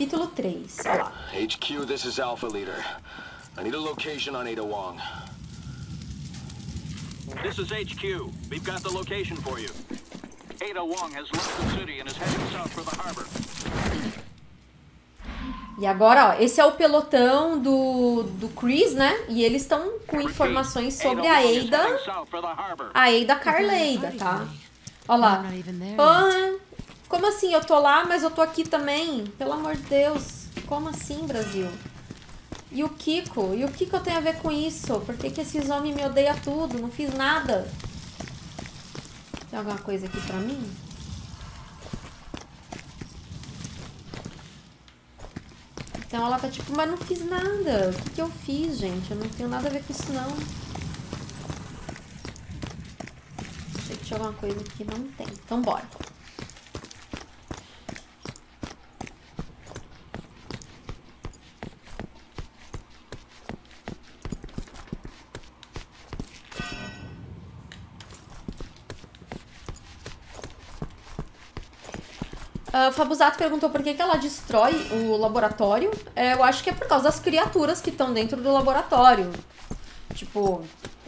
capítulo 3. Olha lá. HQ, this is Alpha Leader. I need a location on Ada Wong. This is HQ. We've got the location for you. Ada Wong has left the city and is heading south for the harbor. E agora, ó, esse é o pelotão do, do Chris, né? E eles estão com informações sobre a Ada, a Ada Carleida, tá? Olha lá. Ah, como assim? Eu tô lá, mas eu tô aqui também? Pelo amor de Deus. Como assim, Brasil? E o Kiko? E o que, eu tenho a ver com isso? Por que, que esses homens me odeiam tudo? Não fiz nada. Tem alguma coisa aqui pra mim? Então ela tá tipo, mas não fiz nada. O que, que eu fiz, gente? Eu não tenho nada a ver com isso, não. Sei que tinha alguma coisa que não tem. Então bora. Uh, Fabuzato perguntou por que, que ela destrói o laboratório. É, eu acho que é por causa das criaturas que estão dentro do laboratório. Tipo,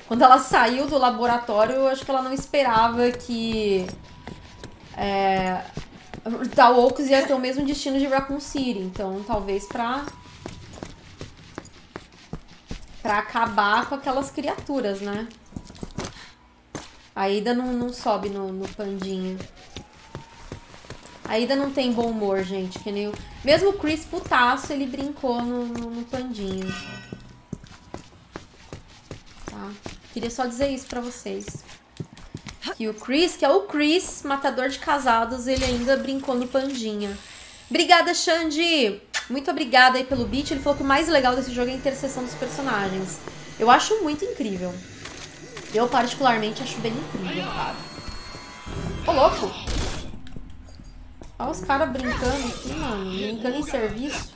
quando ela saiu do laboratório, eu acho que ela não esperava que. É, Tal Oaks ia ter o mesmo destino de Raccoon City. Então, talvez pra. Pra acabar com aquelas criaturas, né? A Ida não, não sobe no, no pandinho. Ainda não tem bom humor, gente. Que nem o... Mesmo o Chris putaço, ele brincou no, no, no pandinho. Tá? Queria só dizer isso pra vocês. Que o Chris, que é o Chris, matador de casados, ele ainda brincou no pandinha. Obrigada, Xande! Muito obrigada aí pelo beat. Ele falou que o mais legal desse jogo é a interseção dos personagens. Eu acho muito incrível. Eu, particularmente, acho bem incrível, cara. Ô, louco! Olha os caras brincando aqui, mano. Brincando em serviço.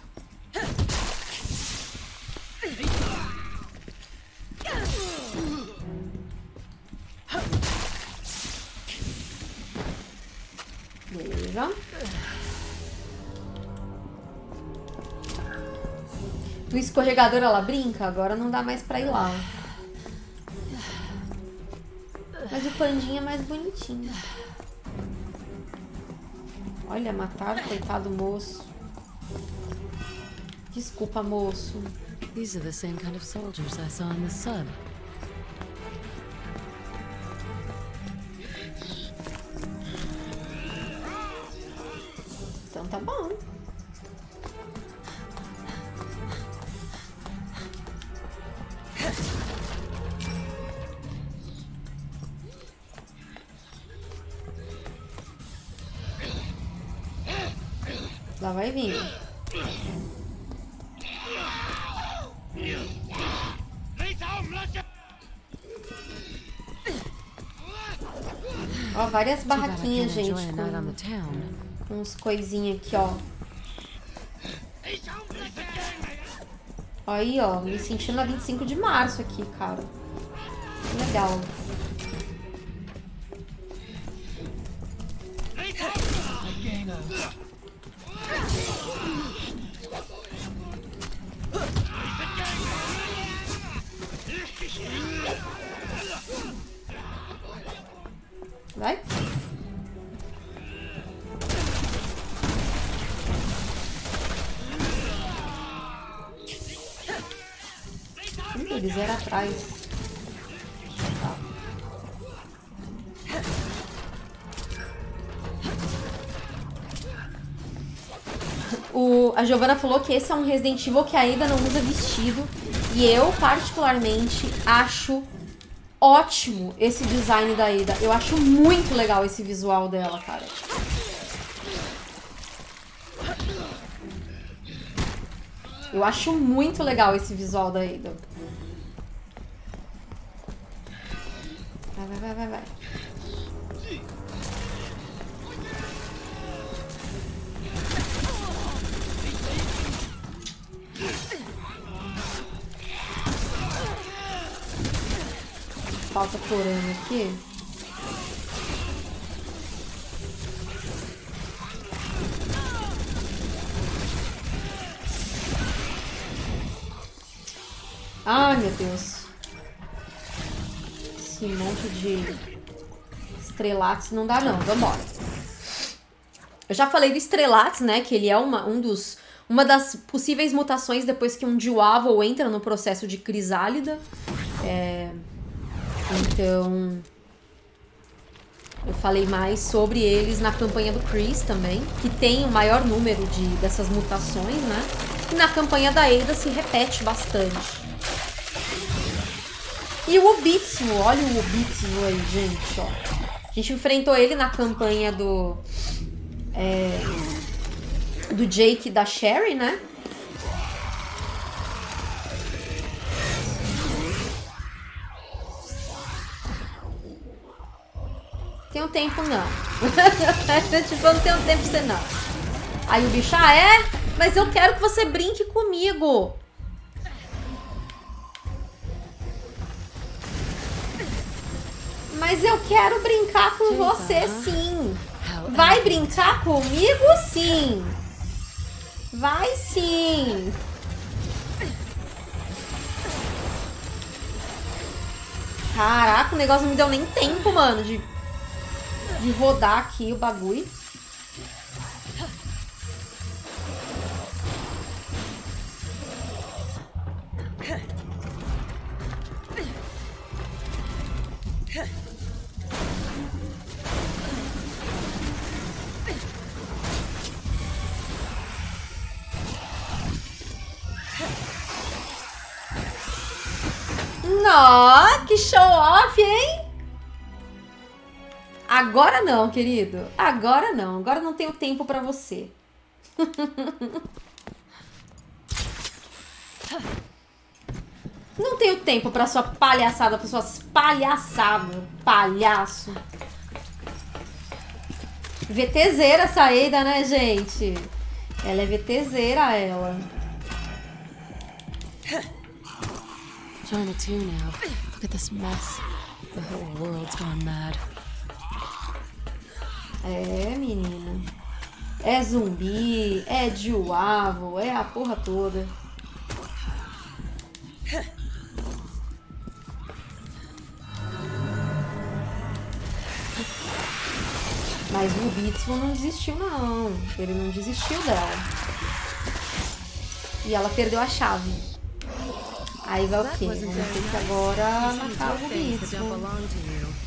Beleza. Do escorregador ela brinca, agora não dá mais pra ir lá. Mas o pandinha é mais bonitinho. Olha, mataram, coitado moço. Desculpa, moço. These are the same kind of soldiers I saw in the sun. Então tá bom. Lá vai vir. Ó, várias barraquinhas, gente, com, com uns coisinhas aqui, ó. Aí, ó, me sentindo a 25 de março aqui, cara. Legal. O, a Giovanna falou que esse é um Resident Evil que ainda não usa vestido. E eu, particularmente, acho ótimo esse design da Ada. Eu acho muito legal esse visual dela, cara. Eu acho muito legal esse visual da Ada. Estrelatos não dá não. Vambora. Eu já falei do estrelatos, né? Que ele é uma, um dos, uma das possíveis mutações depois que um Duavel entra no processo de crisálida. É, então... Eu falei mais sobre eles na campanha do Chris também, que tem o maior número de, dessas mutações, né? E na campanha da Ada se repete bastante. E o Obitsu, olha o Obitsu aí, gente, ó. A gente enfrentou ele na campanha do... É, do Jake da Sherry, né? Tenho tempo não. tipo, eu não tenho tempo pra você não. Aí o bicho, ah é? Mas eu quero que você brinque comigo. Mas eu quero brincar com você sim. Vai brincar comigo sim. Vai sim. Caraca, o negócio não me deu nem tempo, mano, de, de rodar aqui o bagulho. Nó, que show off, hein? Agora não, querido. Agora não. Agora não tenho tempo pra você. Não tenho tempo pra sua palhaçada, pra suas palhaçadas. Palhaço. VTZera essa Eida, né, gente? Ela é VTZera, ela. The two now. Look at this mess. The whole world's gone mad. É, menina. É zumbi, é Duavo, é a porra toda. Mas o Bitsu não desistiu, não. Ele não desistiu dela. E ela perdeu a chave. Aí vai o quê? Vamos ter que agora matar o you.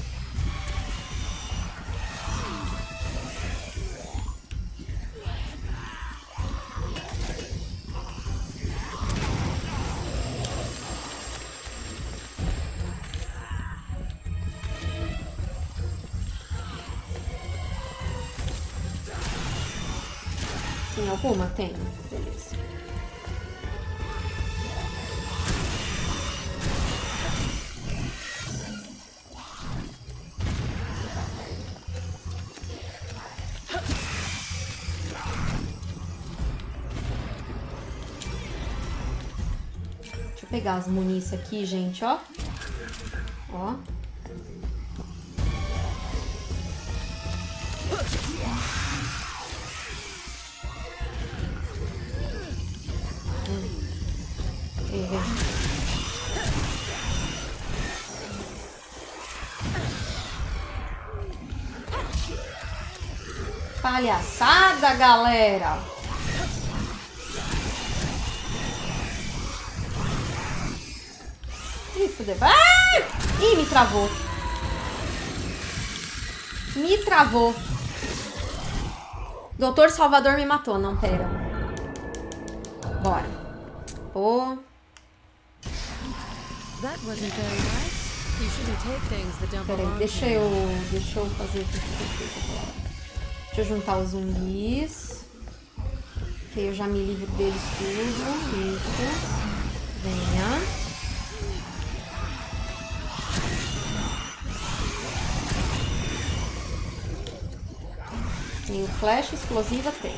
Tem alguma? Tem. Beleza. Pegar as munições aqui, gente, ó. Ó. Palhaçada, galera! Ih, fudeu. Ai! Ih, me travou. Me travou. Doutor Salvador me matou. Não, pera. Bora. Pô. Peraí, deixa eu. Deixa eu fazer. Deixa eu juntar os zumbis. Que aí eu já me livro deles tudo. Isso. Venha. Tem flash explosiva? Tem.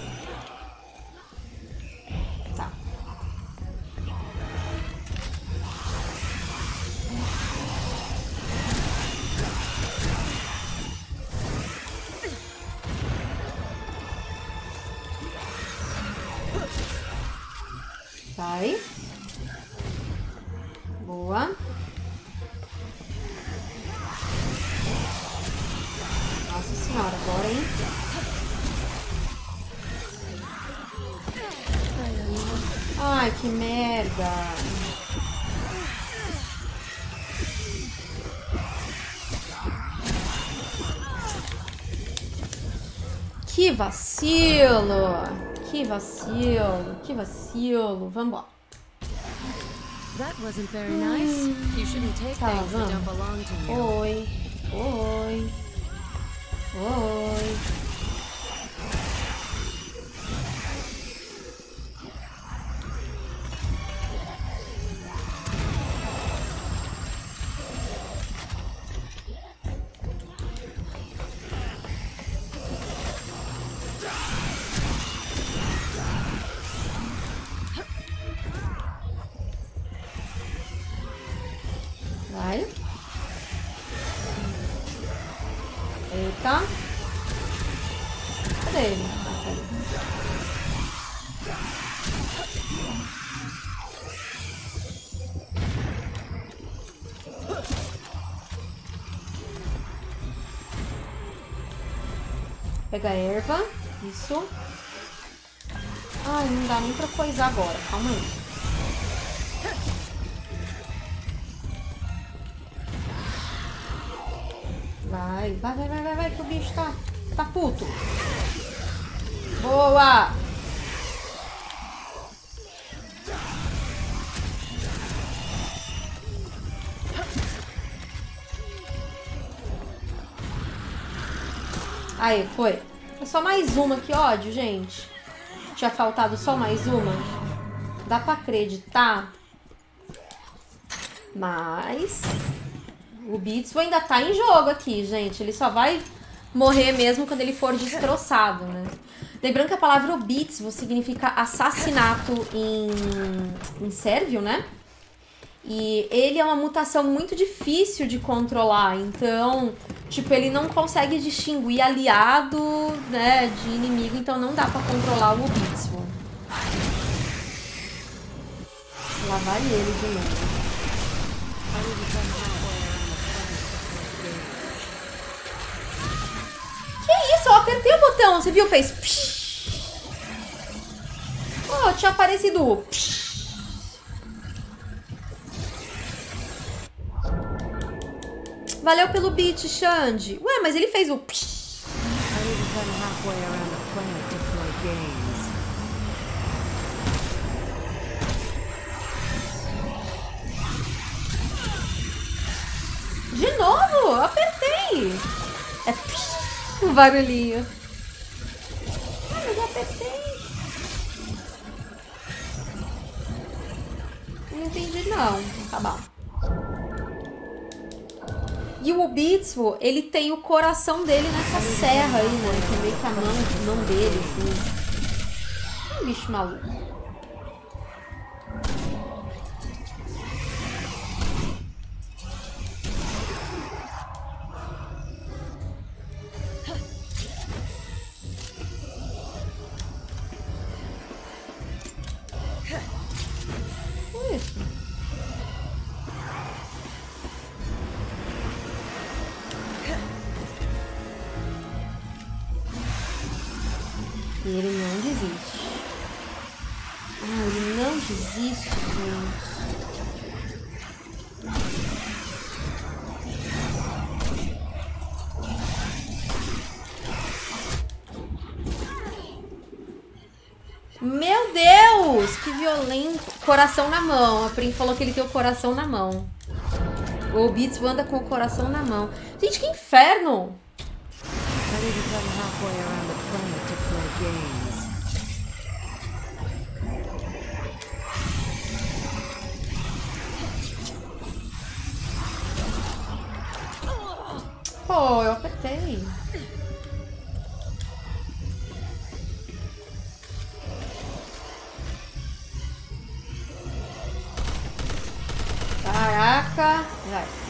Vacilo. Que vacilo. Que vacilo. Vambora. That wasn't very nice. You shouldn't take Tá, things that don't belong to you. Oi. Oi. Oi. Pega a erva. Isso. Ai, não dá nem pra coisar agora. Calma aí. Vai, vai, vai, vai, vai, vai, que o bicho tá, tá puto. Boa! Aí, foi. Só mais uma, que ódio, gente. Tinha faltado só mais uma. Dá pra acreditar. Mas... O Beats ainda tá em jogo aqui, gente. Ele só vai morrer mesmo quando ele for destroçado, né? Lembrando que a palavra Beats significa assassinato em, em sérvio, né? E ele é uma mutação muito difícil de controlar. Então, tipo, ele não consegue distinguir aliado, né, de inimigo. Então não dá pra controlar o Beats. Lá vai ele de novo. Que isso? Eu apertei o botão, você viu? Fez. Oh, tinha aparecido. psh. Valeu pelo beat, Xande. Ué, mas ele fez o. De novo? Apertei. É um barulhinho. Ah, mas eu apertei. Não entendi não. Tá bom. E o Obitsu, ele tem o coração dele nessa serra aí, né? Que é meio que a mão, mão dele, assim. Que bicho maluco. Coração na mão. A Prim falou que ele tem o coração na mão. O Beats anda com o coração na mão. Gente, que inferno! I need to come Caraca. Vai.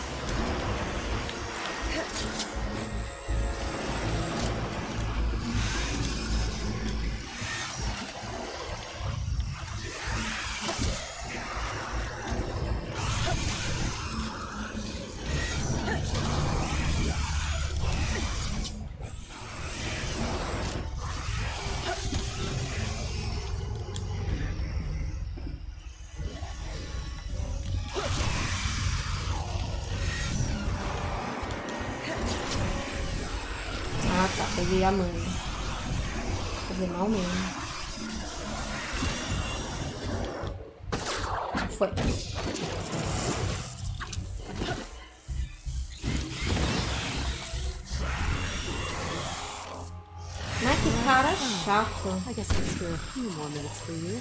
Cara chato. I guess I can spare a few more minutes for you.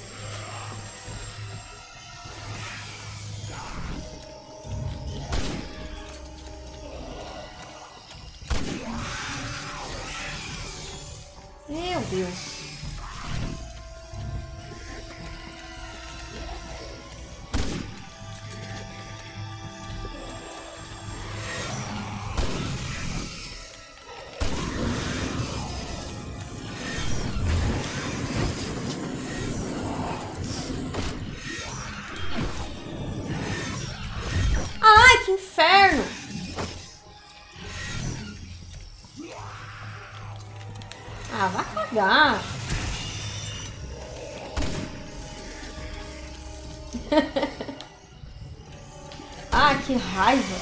Pursuit.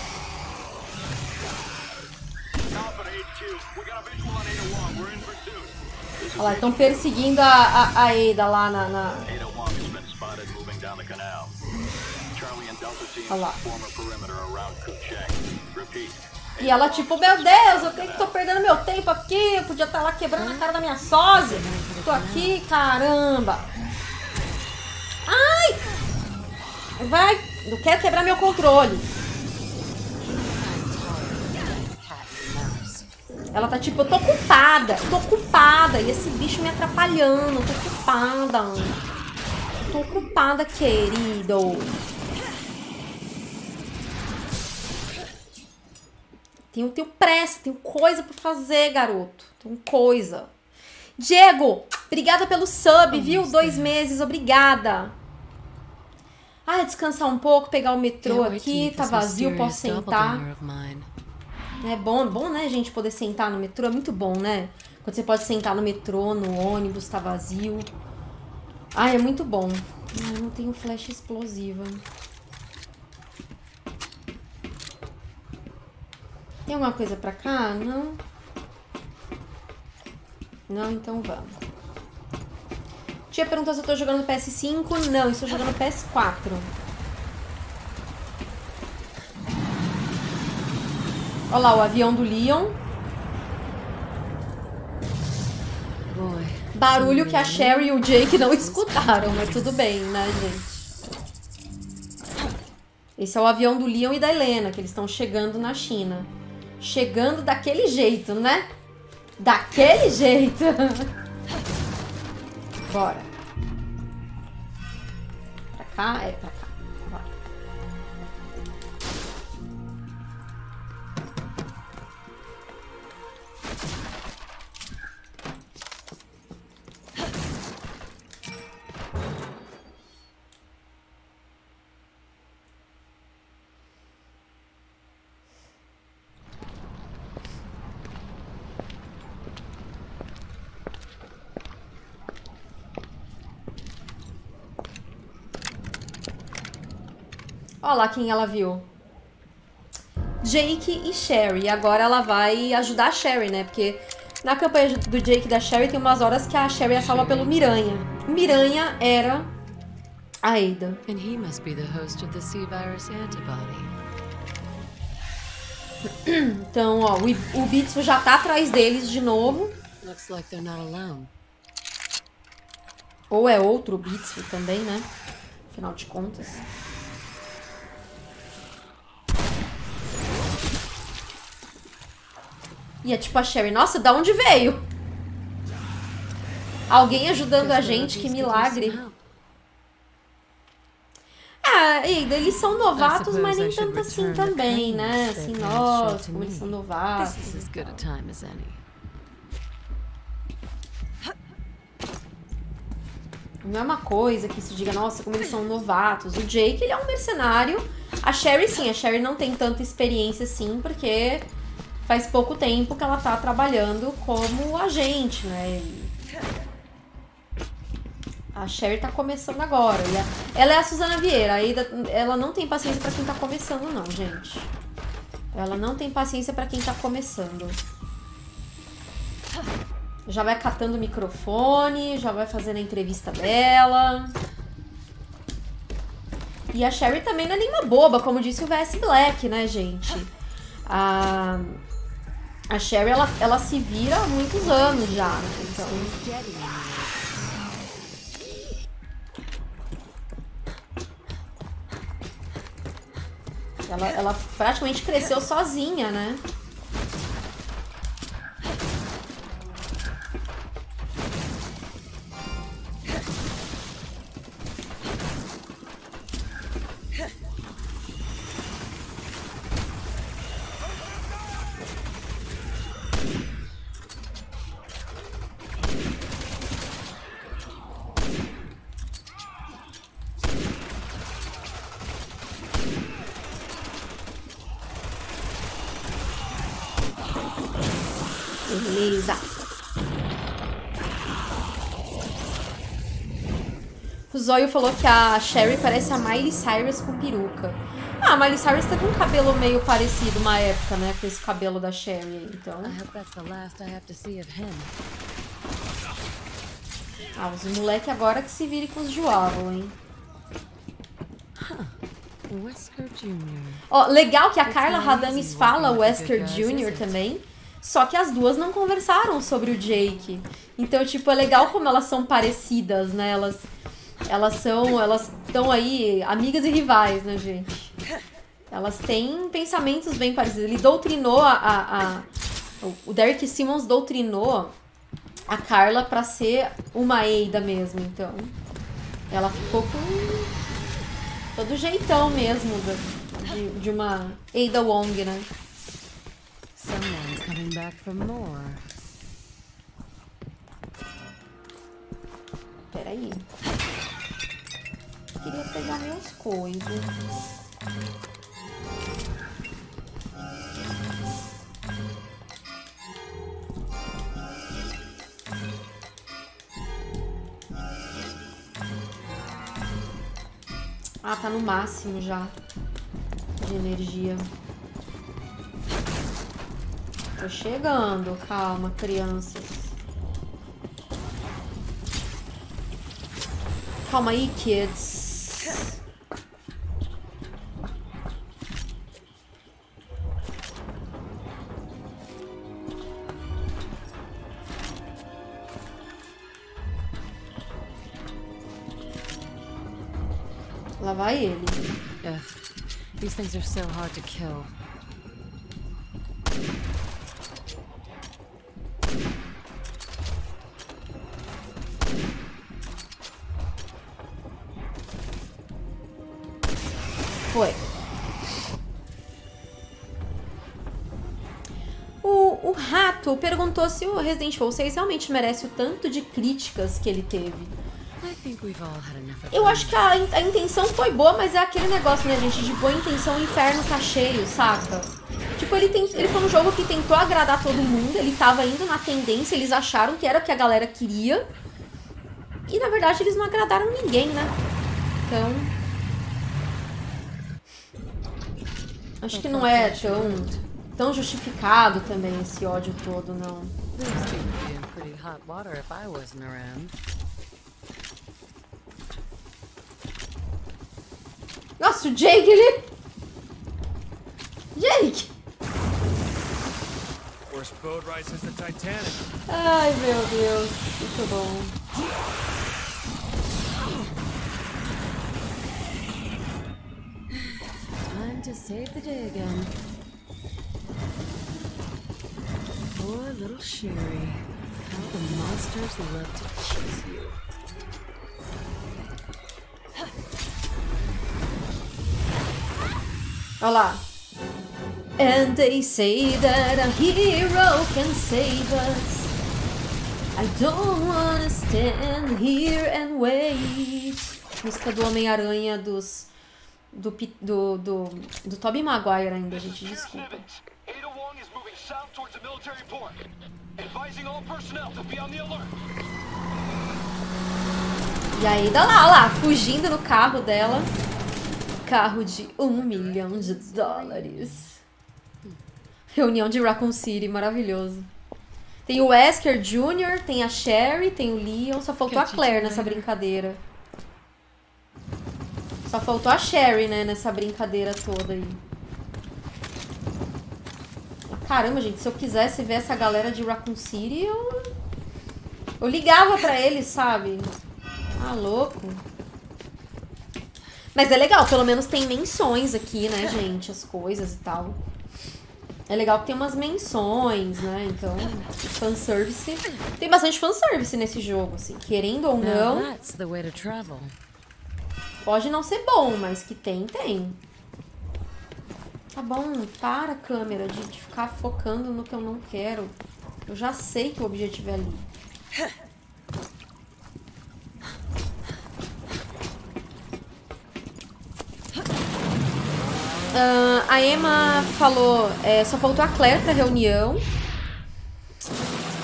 Olha lá, estão perseguindo a, a, a Ada lá na, na- Olha lá. E ela tipo, meu Deus, eu que tô perdendo meu tempo aqui, eu podia estar lá quebrando a cara da minha sósia. Tô aqui, caramba. Ai! Vai, não quero quebrar meu controle. Ela tá tipo, eu tô ocupada, tô ocupada. E esse bicho me atrapalhando, tô ocupada. Tô ocupada, querido. Tenho, tenho pressa, tenho coisa pra fazer, garoto. Tenho coisa. Diego, obrigada pelo sub, viu? Dois meses, obrigada. Ah, descansar um pouco, pegar o metrô to aqui, tá vazio, posso sentar. É bom, bom, né, gente, poder sentar no metrô. É muito bom, né? Quando você pode sentar no metrô, no ônibus, tá vazio. Ai, é muito bom. Eu não tenho flecha explosiva. Tem alguma coisa pra cá? Não. Não, então vamos. Tia perguntou se eu tô jogando no PS5. Não, estou jogando no PS4. Olha lá o avião do Leon. Barulho que a Sherry e o Jake não escutaram, mas tudo bem, né, gente? Esse é o avião do Leon e da Helena, que eles estão chegando na China. Chegando daquele jeito, né? Daquele jeito. Bora. Pra cá? É, pra cá. Olha lá quem ela viu. Jake e Sherry. Agora ela vai ajudar a Sherry, né? Porque na campanha do Jake e da Sherry tem umas horas que a Sherry é salva pelo Miranha. Miranha era a Ada. and he must be the host of the C virus antibody. Então, ó, o, o Bitsu já tá atrás deles de novo. Looks like they're not alone. Ou é outro Bitsu também, né? Afinal de contas. E é tipo a Sherry, nossa, da onde veio? Alguém ajudando a gente, que milagre. Ah, Eida, eles são novatos, mas nem tanto assim também, né? Assim, nossa, como eles são novatos. Não é uma coisa que se diga, nossa, como eles são novatos. O Jake, ele é um mercenário. A Sherry, sim, a Sherry não tem tanta experiência assim, porque faz pouco tempo que ela tá trabalhando como agente, né? A Sherry tá começando agora. A- Ela é a Suzana Vieira. A Ida, ela não tem paciência pra quem tá começando, não, gente. Ela não tem paciência pra quem tá começando. Já vai catando o microfone, já vai fazendo a entrevista dela. E a Sherry também não é nenhuma boba, como disse o VS Black, né, gente? A, a Sherry, ela, ela se vira há muitos anos já, né? Então... Ela, ela praticamente cresceu sozinha, né? Zóio falou que a Sherry parece a Miley Cyrus com peruca. Ah, a Miley Cyrus teve um cabelo meio parecido uma época, né? Com esse cabelo da Sherry, então. Ah, os moleque agora que se vire com os Joavo, hein? Ó, legal que a Carla Radames fala Wesker Jr. também. Só que as duas não conversaram sobre o Jake. Então, tipo, é legal como elas são parecidas, né? Elas, elas são. Elas estão aí, amigas e rivais, né, gente? Elas têm pensamentos bem parecidos. Ele doutrinou a. a, a o Derek Simmons doutrinou a Carla pra ser uma Eida mesmo, então. Ela ficou com todo jeitão mesmo da- de, de uma Ada Wong, né? Someone's coming back for more. Peraí. Queria pegar minhas coisas. Ah, tá no máximo já de energia. Tô chegando, calma, crianças. Calma aí, kids. Lá vai ele. Ugh. These things are so hard to kill. Se o Resident Evil 6 realmente merece o tanto de críticas que ele teve. Eu acho que a, a intenção foi boa, mas é aquele negócio, né, gente? De boa intenção, o inferno tá cheio, saca? Tipo, ele, tem, ele foi um jogo que tentou agradar todo mundo, ele tava indo na tendência, eles acharam que era o que a galera queria. E na verdade eles não agradaram ninguém, né? Então. Acho que não é tão, tão justificado também esse ódio todo, não. These two would be in pretty hot water if I wasn't around. Nossa, o Jake, ele. Jake! Worst boat ride since the Titanic. Ai, meu Deus. Muito bom. Time to save the day again. Poor little Sherry. How the monsters love to chase you. Olha lá. And they say that a hero can save us. I don't wanna stand here and wait. Música do Homem-Aranha dos. Do, do, do, do Tobey Maguire ainda, gente, desculpa. South towards the military port. Advising all personnel to be on the alert. E aí, dá lá, lá, fugindo no carro dela. Carro de um milhão de dólares. Reunião de Raccoon City, maravilhoso. Tem o Wesker Jr., tem a Sherry, tem o Leon, só faltou a Claire nessa brincadeira. Só faltou a Sherry, né, nessa brincadeira toda aí. Caramba, gente, se eu quisesse ver essa galera de Raccoon City, eu... Eu ligava pra eles, sabe? Ah, louco. Mas é legal, pelo menos tem menções aqui, né, gente? As coisas e tal. É legal que tem umas menções, né? Então, fanservice. Tem bastante fanservice nesse jogo, assim. Querendo ou não, pode não ser bom, mas que tem, tem. Tá bom, para câmera de, de ficar focando no que eu não quero. Eu já sei que o objetivo é ali. Ah, a Emma falou, é, só faltou a Claire pra reunião.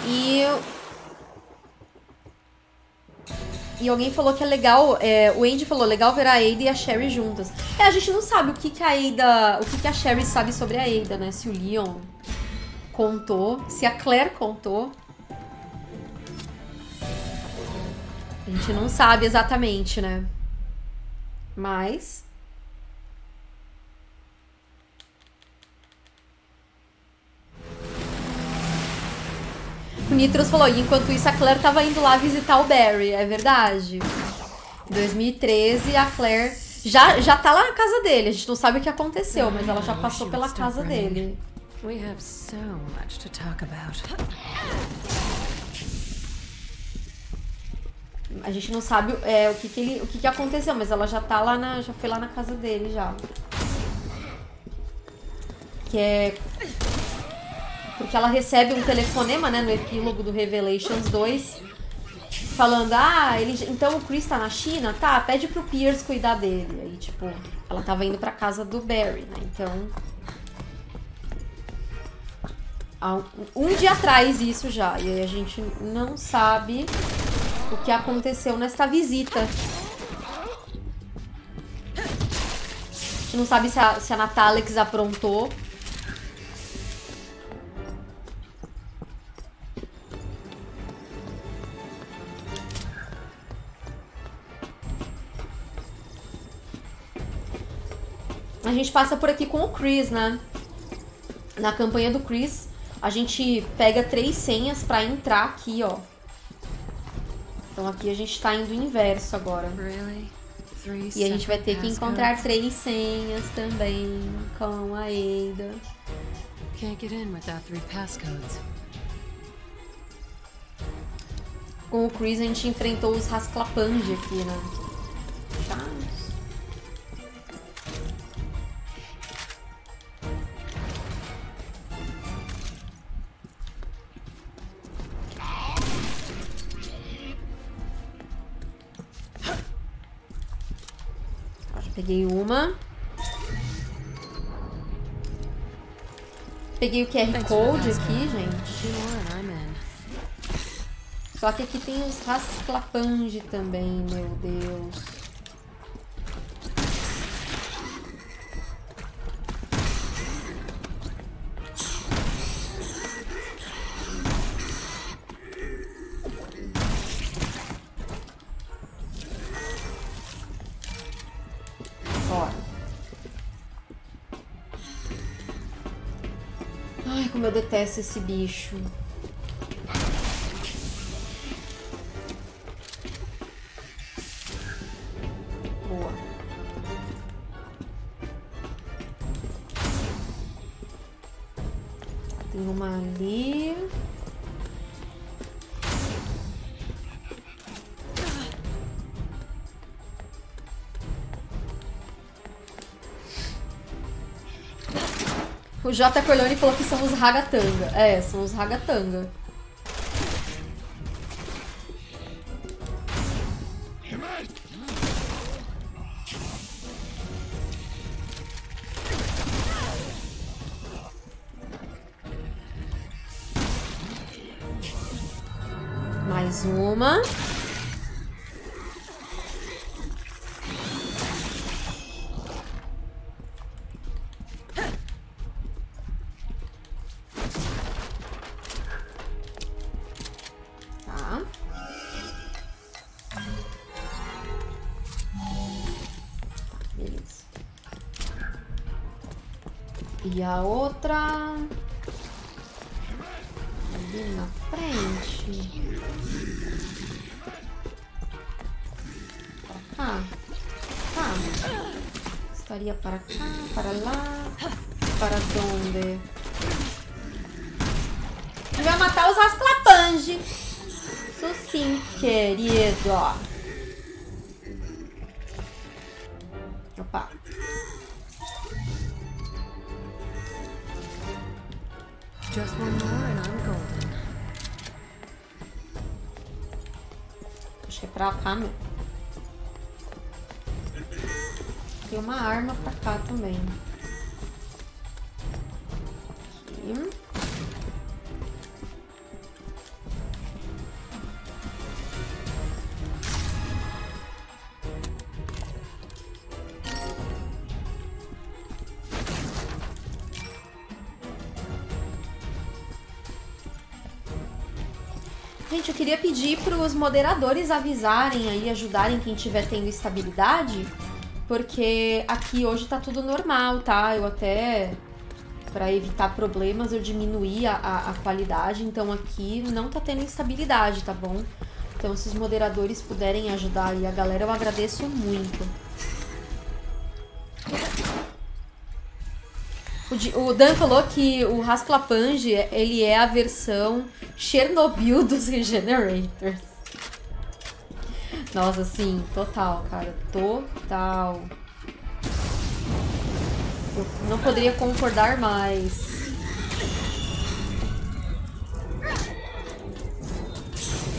E. E alguém falou que é legal. é, o Andy falou, legal ver a Ada e a Sherry juntas. É, a gente não sabe o que, que a Ada. O que, que a Sherry sabe sobre a Ada, né? Se o Leon contou, se a Claire contou. A gente não sabe exatamente, né? Mas. Nitros falou, e enquanto isso a Claire tava indo lá visitar o Barry, é verdade. Em 2013 a Claire já, já tá lá na casa dele, a gente não sabe o que aconteceu, mas ela já passou pela casa dele. We have so much to talk about. A gente não sabe é, o, que, que, ele, o que, que aconteceu, mas ela já tá lá na. já foi lá na casa dele já. Que é. Porque ela recebe um telefonema, né, no epílogo do Revelations 2, falando, ah, ele, então o Chris tá na China? Tá, pede pro Pierce cuidar dele. Aí, tipo, ela tava indo pra casa do Barry, né? Então. um- dia atrás isso já. E aí a gente não sabe o que aconteceu nesta visita. A gente não sabe se a, se a Natalix aprontou. A gente passa por aqui com o Chris, né? Na campanha do Chris, a gente pega três senhas pra entrar aqui, ó. Então aqui a gente tá indo inverso agora. E a gente vai ter que encontrar três senhas também com a Ada. Com o Chris a gente enfrentou os Rasclapange aqui, né? Uma. Peguei o QR Code aqui, gente. Só que aqui tem os rasclapange também, meu Deus. Detesto esse bicho. J. Corleone falou que são os ragatanga. É, são os ragatanga. A outra... Ali na frente. Pra cá. Cá. Estaria para cá, Just one more and I'm golden. Acho que é pra cá, meu. Tem uma arma pra cá também. Queria pedir para os moderadores avisarem aí, ajudarem quem estiver tendo estabilidade, porque aqui hoje tá tudo normal, tá? Eu até, para evitar problemas, eu diminuí a, a, a qualidade, então aqui não tá tendo instabilidade, tá bom? Então, se os moderadores puderem ajudar aí a galera, eu agradeço muito. O Dan falou que o Rasclapange, ele é a versão Chernobyl dos Regenerators. Nossa, sim, total, cara. Total. Eu não poderia concordar mais.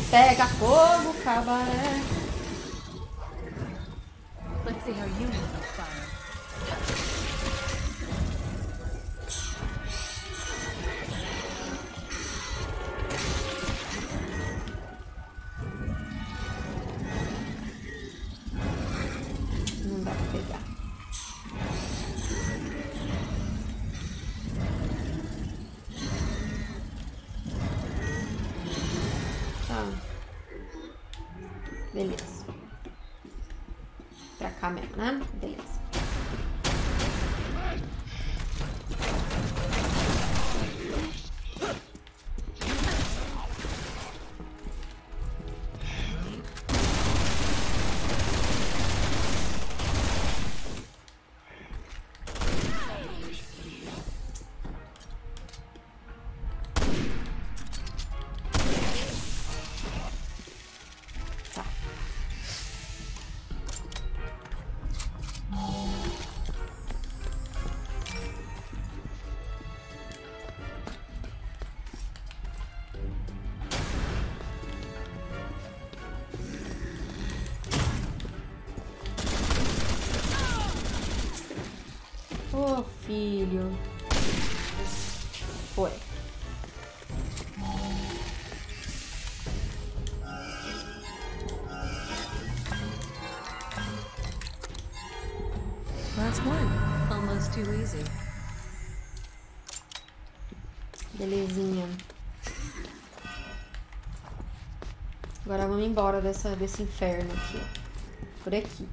Pega fogo, cabaré. Let's see how you vamos embora dessa, desse inferno aqui, ó. Por aqui.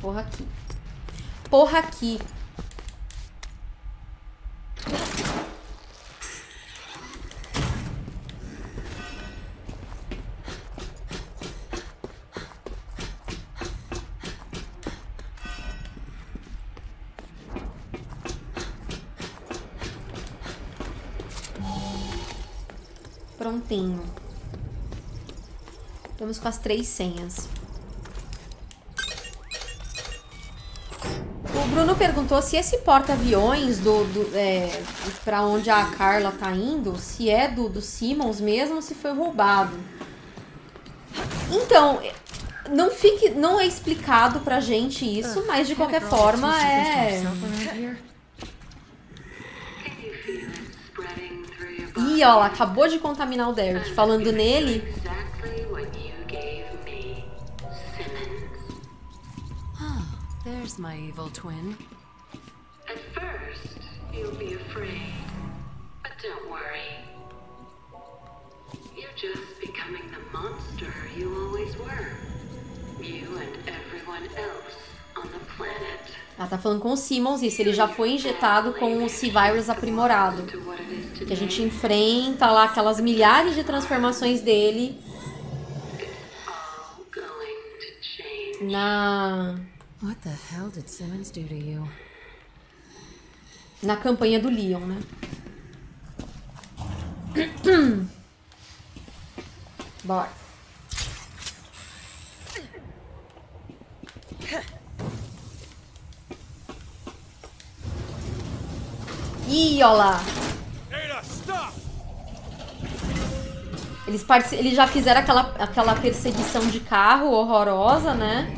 Porra aqui. Porra aqui. Prontinho. Estamos com as três senhas. O Bruno perguntou se esse porta-aviões do, do é, para onde a Carla tá indo, se é do, do Simmons mesmo ou se foi roubado. Então, não fique, não é explicado pra gente isso, mas de qualquer forma é. Ih, ó, ela acabou de contaminar o Derek. Falando nele. There's my evil twin. At first, you'll be afraid, but don't worry. You're just becoming the monster you always were. You and everyone else on the planet. Ela tá falando com o Simmons isso, ele já foi injetado com o C-Virus aprimorado. Que a gente enfrenta lá aquelas milhares de transformações dele na, What the hell did Simmons do to you? na campanha do Leon, né? Bora. Ih, ó lá. Eles, eles já fizeram aquela, aquela perseguição de carro horrorosa, né?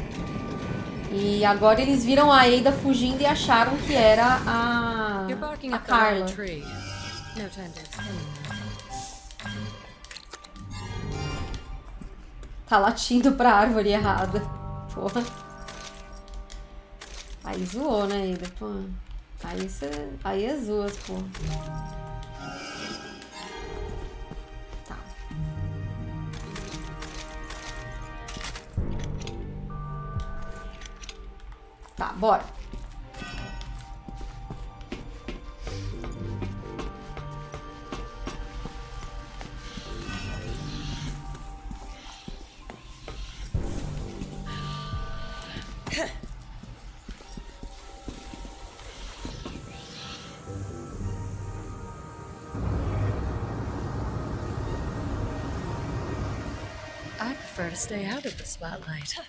E agora eles viram a Ada fugindo e acharam que era a, a Carla. Tá latindo pra árvore errada. Porra. Aí zoou, né, Ada? Pô. Aí você. Aí é zoas, pô. Tá. Tá, bora. To stay out of the spotlight.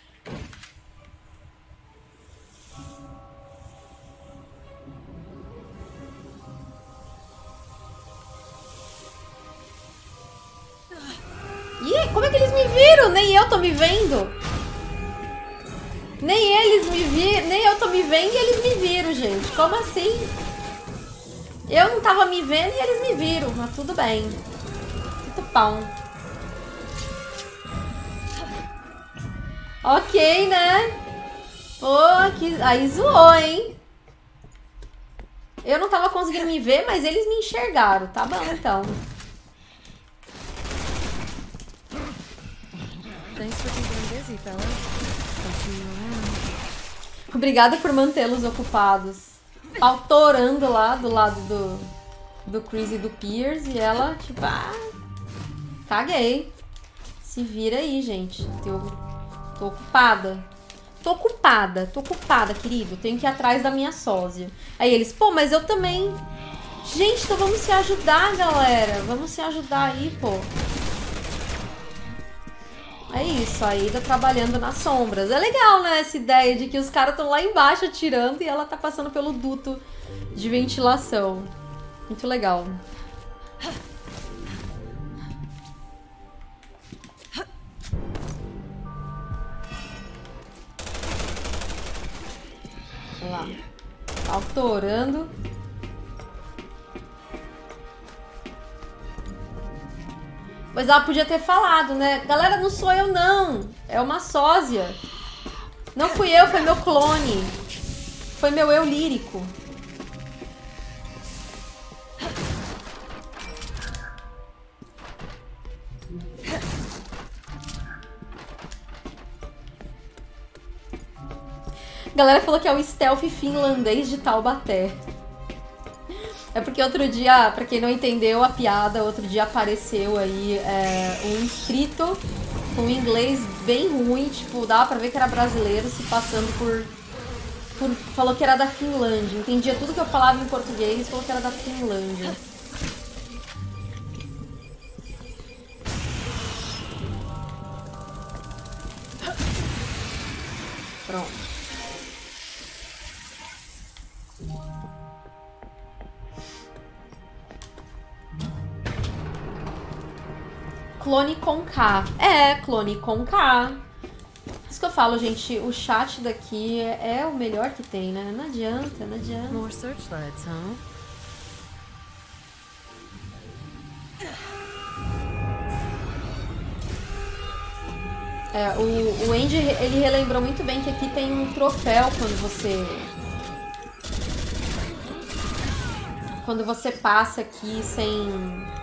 Ih, como é que eles me viram? Nem eu tô me vendo. Nem eles me viram, nem eu tô me vendo e eles me viram, gente. Como assim? Eu não tava me vendo e eles me viram, mas tudo bem. Muito bom. Ok, né? Pô, que... aí zoou, hein? Eu não tava conseguindo me ver, mas eles me enxergaram. Tá bom, então. Obrigada por mantê-los ocupados. Autorando lá do lado do, do Chris e do Pierce. E ela, tipo, ah, caguei. Se vira aí, gente. Eu tô ocupada. Tô ocupada, tô ocupada, querido. Tenho que ir atrás da minha sósia. Aí eles, pô, mas eu também. Gente, então vamos se ajudar, galera. Vamos se ajudar aí, pô. É isso, a Ida trabalhando nas sombras. É legal, né? Essa ideia de que os caras estão lá embaixo atirando e ela tá passando pelo duto de ventilação. Muito legal. Olha lá. Autorando. Mas ela podia ter falado, né? Galera, não sou eu, não. É uma sósia. Não fui eu, foi meu clone. Foi meu eu lírico. A galera falou que é o stealth finlandês de Taubaté. É porque outro dia, pra quem não entendeu a piada, outro dia apareceu aí é, um inscrito com inglês bem ruim, tipo, dava pra ver que era brasileiro se passando por, por. Falou que era da Finlândia. Entendia tudo que eu falava em português, falou que era da Finlândia. Pronto. Clone com K. É, clone com K. Isso que eu falo, gente, o chat daqui é, é o melhor que tem, né? Não adianta, não adianta. More searchlights, huh? É, o, o Andy, ele relembrou muito bem que aqui tem um troféu quando você... Quando você passa aqui sem...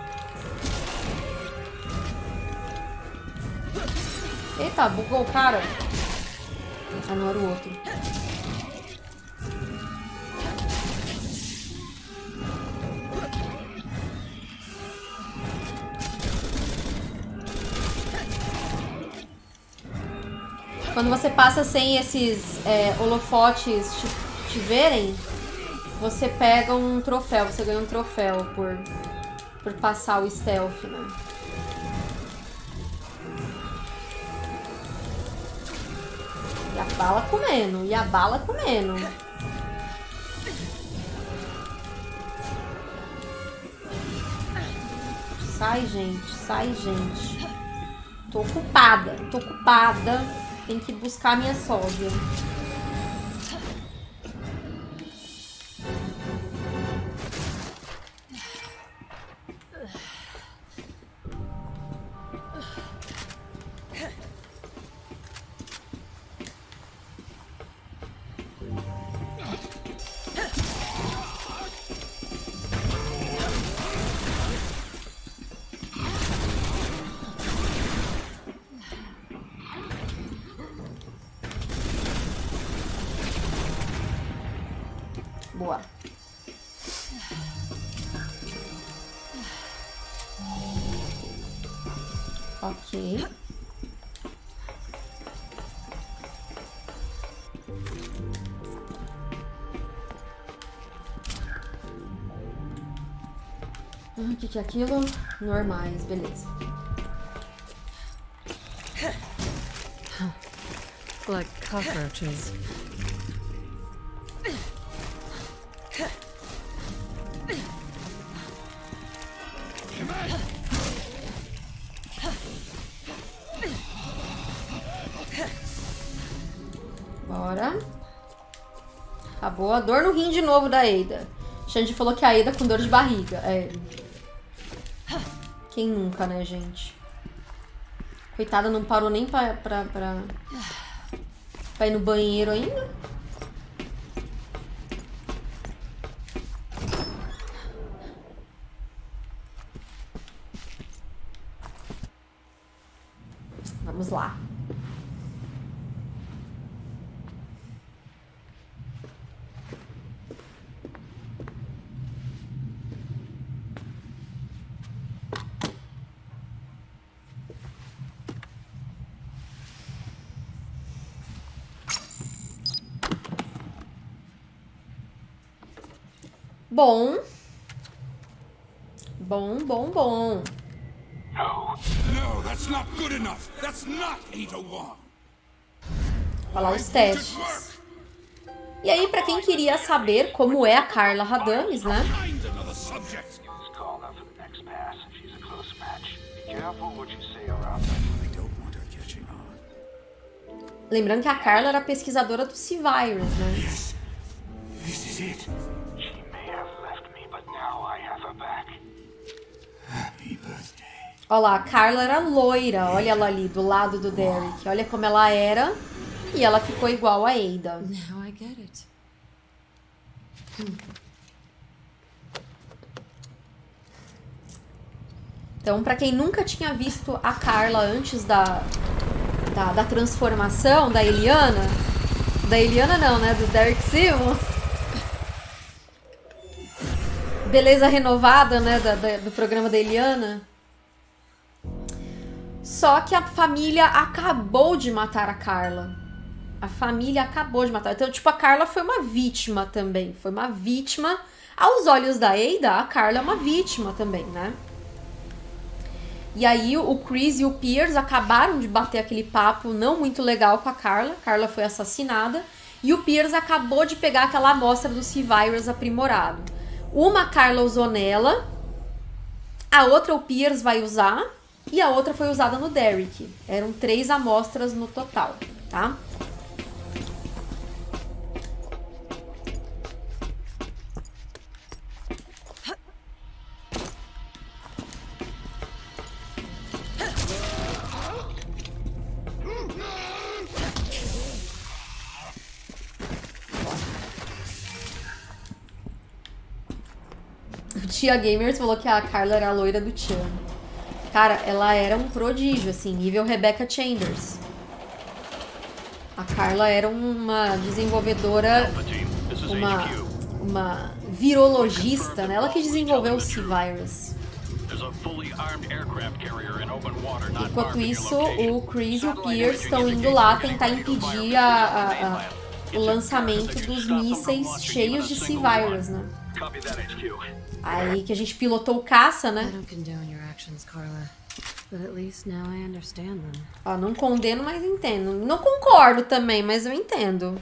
Eita, bugou o cara. Ah, não era o outro. Quando você passa sem esses é, holofotes te, te verem, você pega um troféu, você ganha um troféu por, por passar o stealth, né? Bala comendo, e a bala comendo. Sai, gente, sai, gente. Tô ocupada, tô ocupada. Tem que buscar minha sogra. Que, aquilo? Normais, beleza. Like cockroaches. Bora. Acabou a dor no rim de novo da Ada. Xande falou que a Ada com dor de barriga. É. Quem nunca, né, gente? Coitada, não parou nem pra, pra, pra, pra ir no banheiro ainda. Vamos lá. Bom. Bom, bom, bom. No, that's not good enough. That's not Ada Wong. Olha lá os testes. E aí, pra quem queria saber como é a Carla Radames, né? Lembrando que a Carla era pesquisadora do C-Virus, né? Yes. This is it. Olha lá, a Carla era loira. Olha ela ali, do lado do Derek. Olha como ela era. E ela ficou igual a Ada. Now I get it. Então, pra quem nunca tinha visto a Carla antes da, da, da transformação da Eliana, da Eliana não, né? Do Derek Simmons. Beleza renovada, né? da- da- do programa da Eliana. Só que a família acabou de matar a Carla. A família acabou de matar. Então, tipo, a Carla foi uma vítima também. Foi uma vítima. Aos olhos da Ada, a Carla é uma vítima também, né? E aí o Chris e o Pierce acabaram de bater aquele papo não muito legal com a Carla. Carla foi assassinada. E o Pierce acabou de pegar aquela amostra do C-Virus aprimorado. Uma Carla usou nela, a outra o Pierce vai usar e a outra foi usada no Derek. Eram três amostras no total, tá? Tia Gamers falou que a Carla era a loira do Chan. Cara, ela era um prodígio, assim, nível Rebecca Chambers. A Carla era uma desenvolvedora, uma, uma virologista, né? Ela que desenvolveu o C-Virus. Enquanto isso, o Chris e o Pierce estão indo lá tentar impedir a- a- a- o lançamento dos mísseis cheios de C-Virus, né? Aí que a gente pilotou o caça, né? Actions, Carla. But at least now I understand them. Ó, não condeno, mas entendo. Não concordo também, mas eu entendo.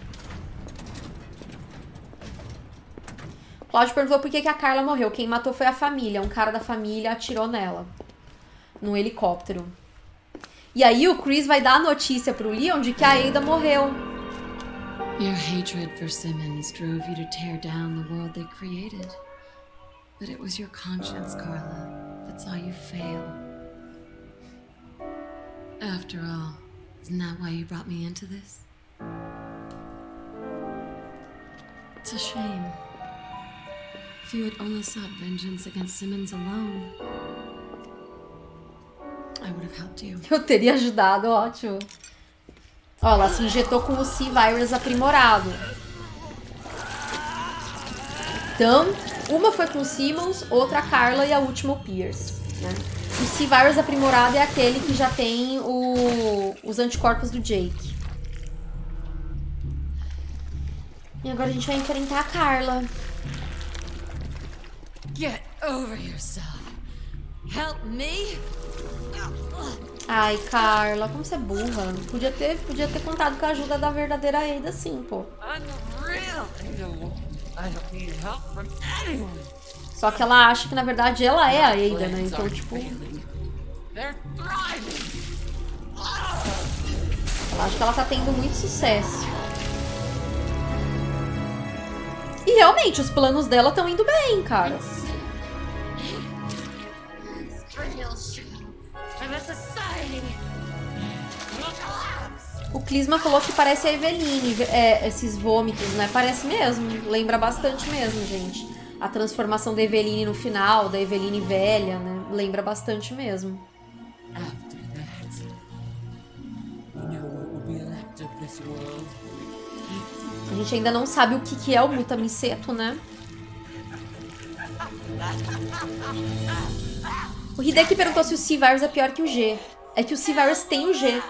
Cláudio perguntou por que, que a Carla morreu. Quem matou foi a família. Um cara da família atirou nela. No helicóptero. E aí o Chris vai dar a notícia pro Leon de que a Ada morreu. Your hatred for Simmons drove you to tear down the world they created. But it was your conscience, Carla, that saw you fail. After all, isn't that why you brought me into this? It's a shame. If you had only sought vengeance against Simmons alone, I would have helped you. Eu teria ajudado, ótimo. Ó, ela se injetou com o C-Virus aprimorado. Então, uma foi com o Simmons, outra a Carla e a última o Pierce. Né? O C-Virus aprimorado é aquele que já tem o- os anticorpos do Jake. E agora a gente vai enfrentar a Carla. Get over yourself. Help me? Ai, Carla, como você é burra. Podia ter, podia ter contado com a ajuda da verdadeira Ada, sim, pô. I'm Só que ela acha que na verdade ela é a Ada, né? Então, tipo, ela acha que ela tá tendo muito sucesso. E realmente, os planos dela estão indo bem, cara. A society. O Clisma falou que parece a Eveline, é, esses vômitos, né? Parece mesmo, lembra bastante mesmo, gente. A transformação da Eveline no final, da Eveline velha, né? Lembra bastante mesmo. A gente ainda não sabe o que, que é o Mutamiceto, né? O Hideki perguntou se o C-Virus é pior que o G. É que o C-Virus tem o G.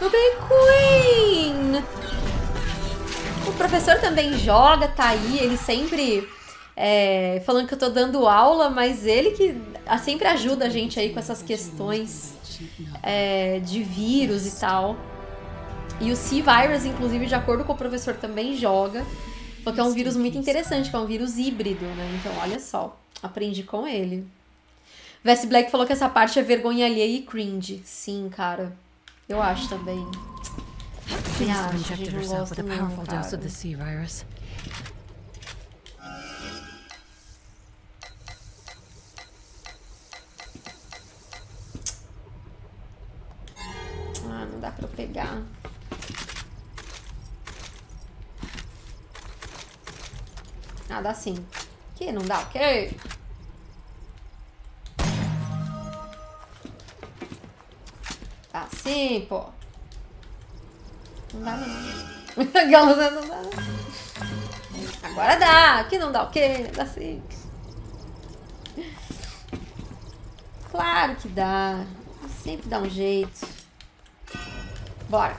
Tudo bem, Queen! O professor também joga, tá aí, ele sempre é, falando que eu tô dando aula, mas ele que sempre ajuda a gente aí com essas questões é, de vírus e tal. E o C-Virus, inclusive, de acordo com o professor, também joga. Porque é um vírus muito interessante, que é um vírus híbrido, né? Então, olha só, aprendi com ele. Vess Black falou que essa parte é vergonha alheia e cringe. Sim, cara. Eu acho também. Também acho, a gente não gosta dose cara. Ah, não dá pra pegar. Ah, dá sim. Que não dá, ok? Dá sim, pô. Não dá não. Aquelas não dá. não. Agora dá. Que não dá o quê? Dá sim. Claro que dá. Sempre dá um jeito. Bora.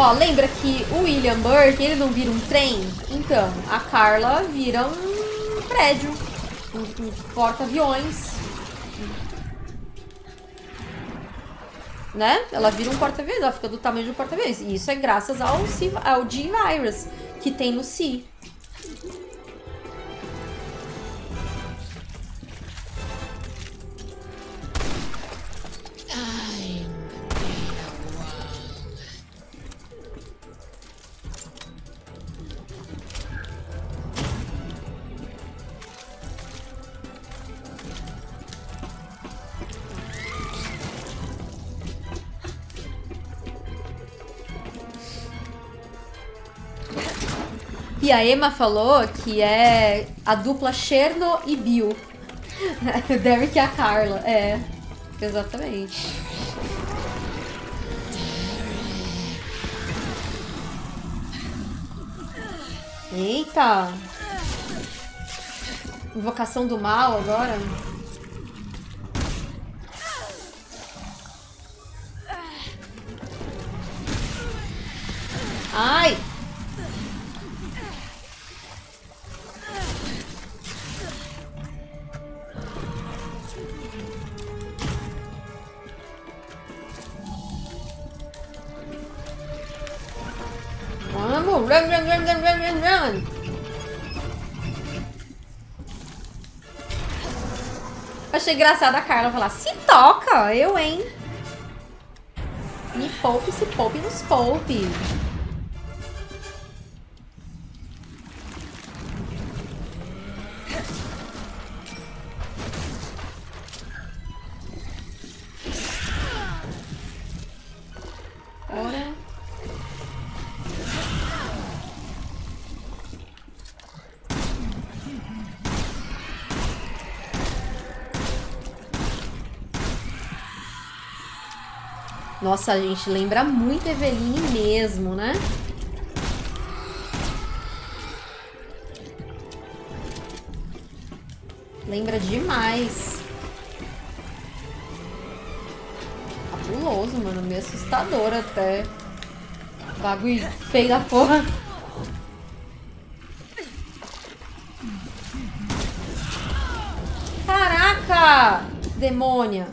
Ó, lembra que o William Burke, ele não vira um trem? Então, a Carla vira um prédio. Um, um porta-aviões. Né? Ela vira um porta-aviões, ela fica do tamanho de um porta-aviões. E isso é graças ao, ao G-Virus que tem no C. a Emma falou que é a dupla Cherno e Bill. Derek e a Carla. É, exatamente. Eita! Invocação do mal agora. Ai! Achei engraçado a Carla falar, se toca, eu, hein? Me poupe, se poupe, nos poupe. Nossa, gente, lembra muito Eveline mesmo, né? Lembra demais. Cabuloso, mano. Meio assustador até. Bagulho feio da porra. Caraca! Demônia.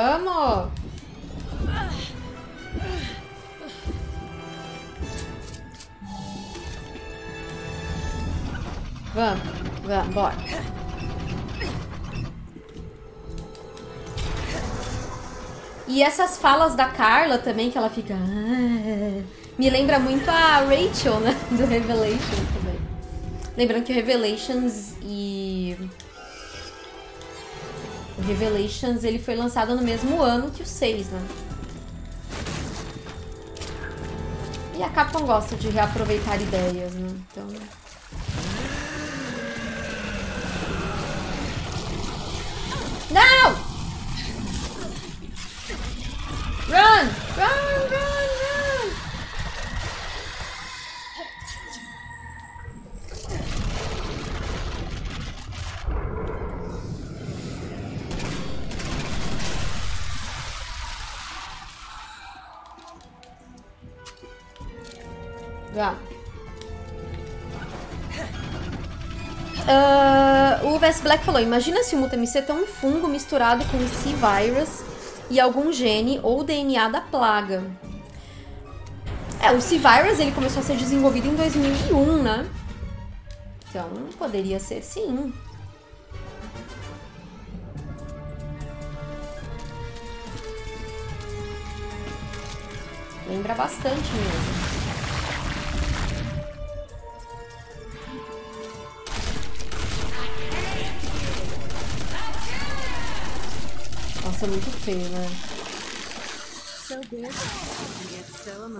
Vamos, vamos. Vamos, bora. E essas falas da Carla também, que ela fica. "Ah", Me lembra muito a Rachel, né? Do Revelations também. Lembrando que Revelations e. O Revelations ele foi lançado no mesmo ano que o 6, né? E a Capcom gosta de reaproveitar ideias, né? Então. Não! Run! O Vest Black falou: Imagina se o Mutamiceta é um fungo misturado com C-Virus e algum gene ou DNA da plaga. É, o C-Virus ele começou a ser desenvolvido em 2001, né? Então poderia ser sim. Lembra bastante mesmo. Nossa, muito feio, né? So.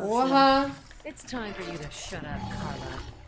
Porra! It's time for you to shut up, Carla.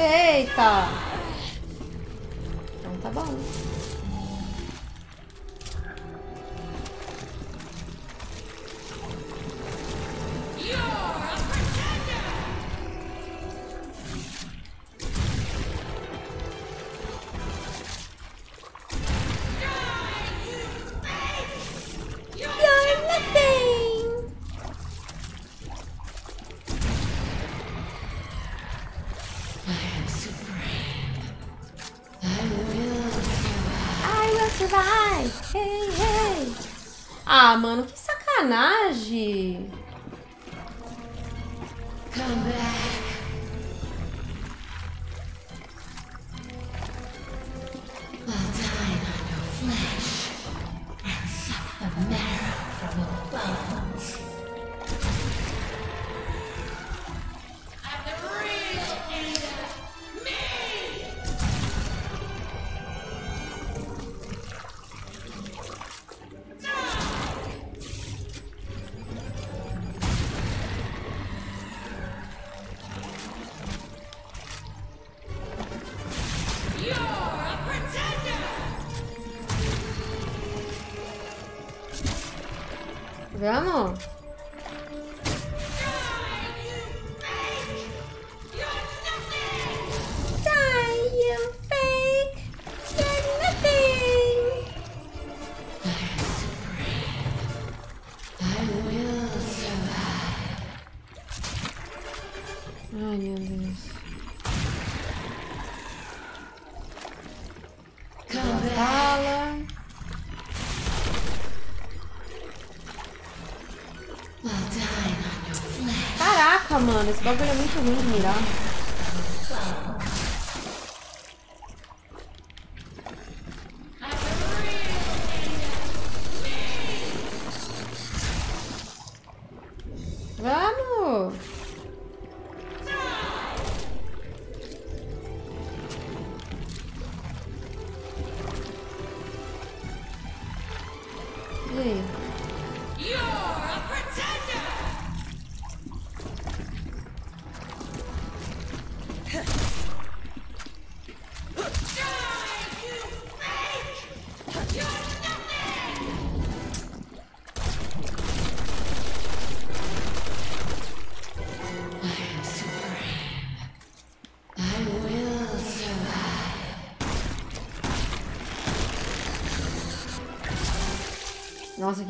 Eita! Mano, esse bagulho é muito ruim de mirar.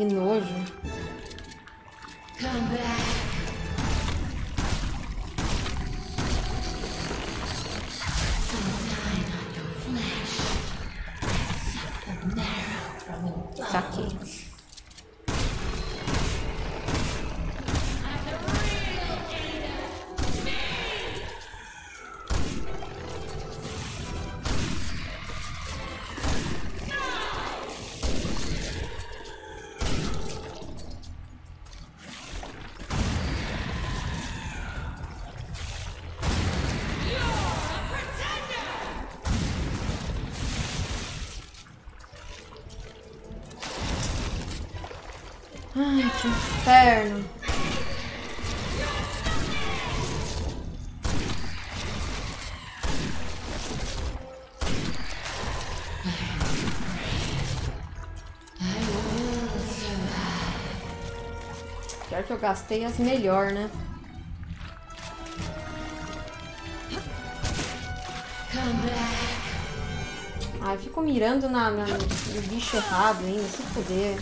Que nojo. Saquei. Ai, que inferno. Pior que eu gastei as melhor, né? Ai, fico mirando na, na- no bicho errado ainda, se fuder.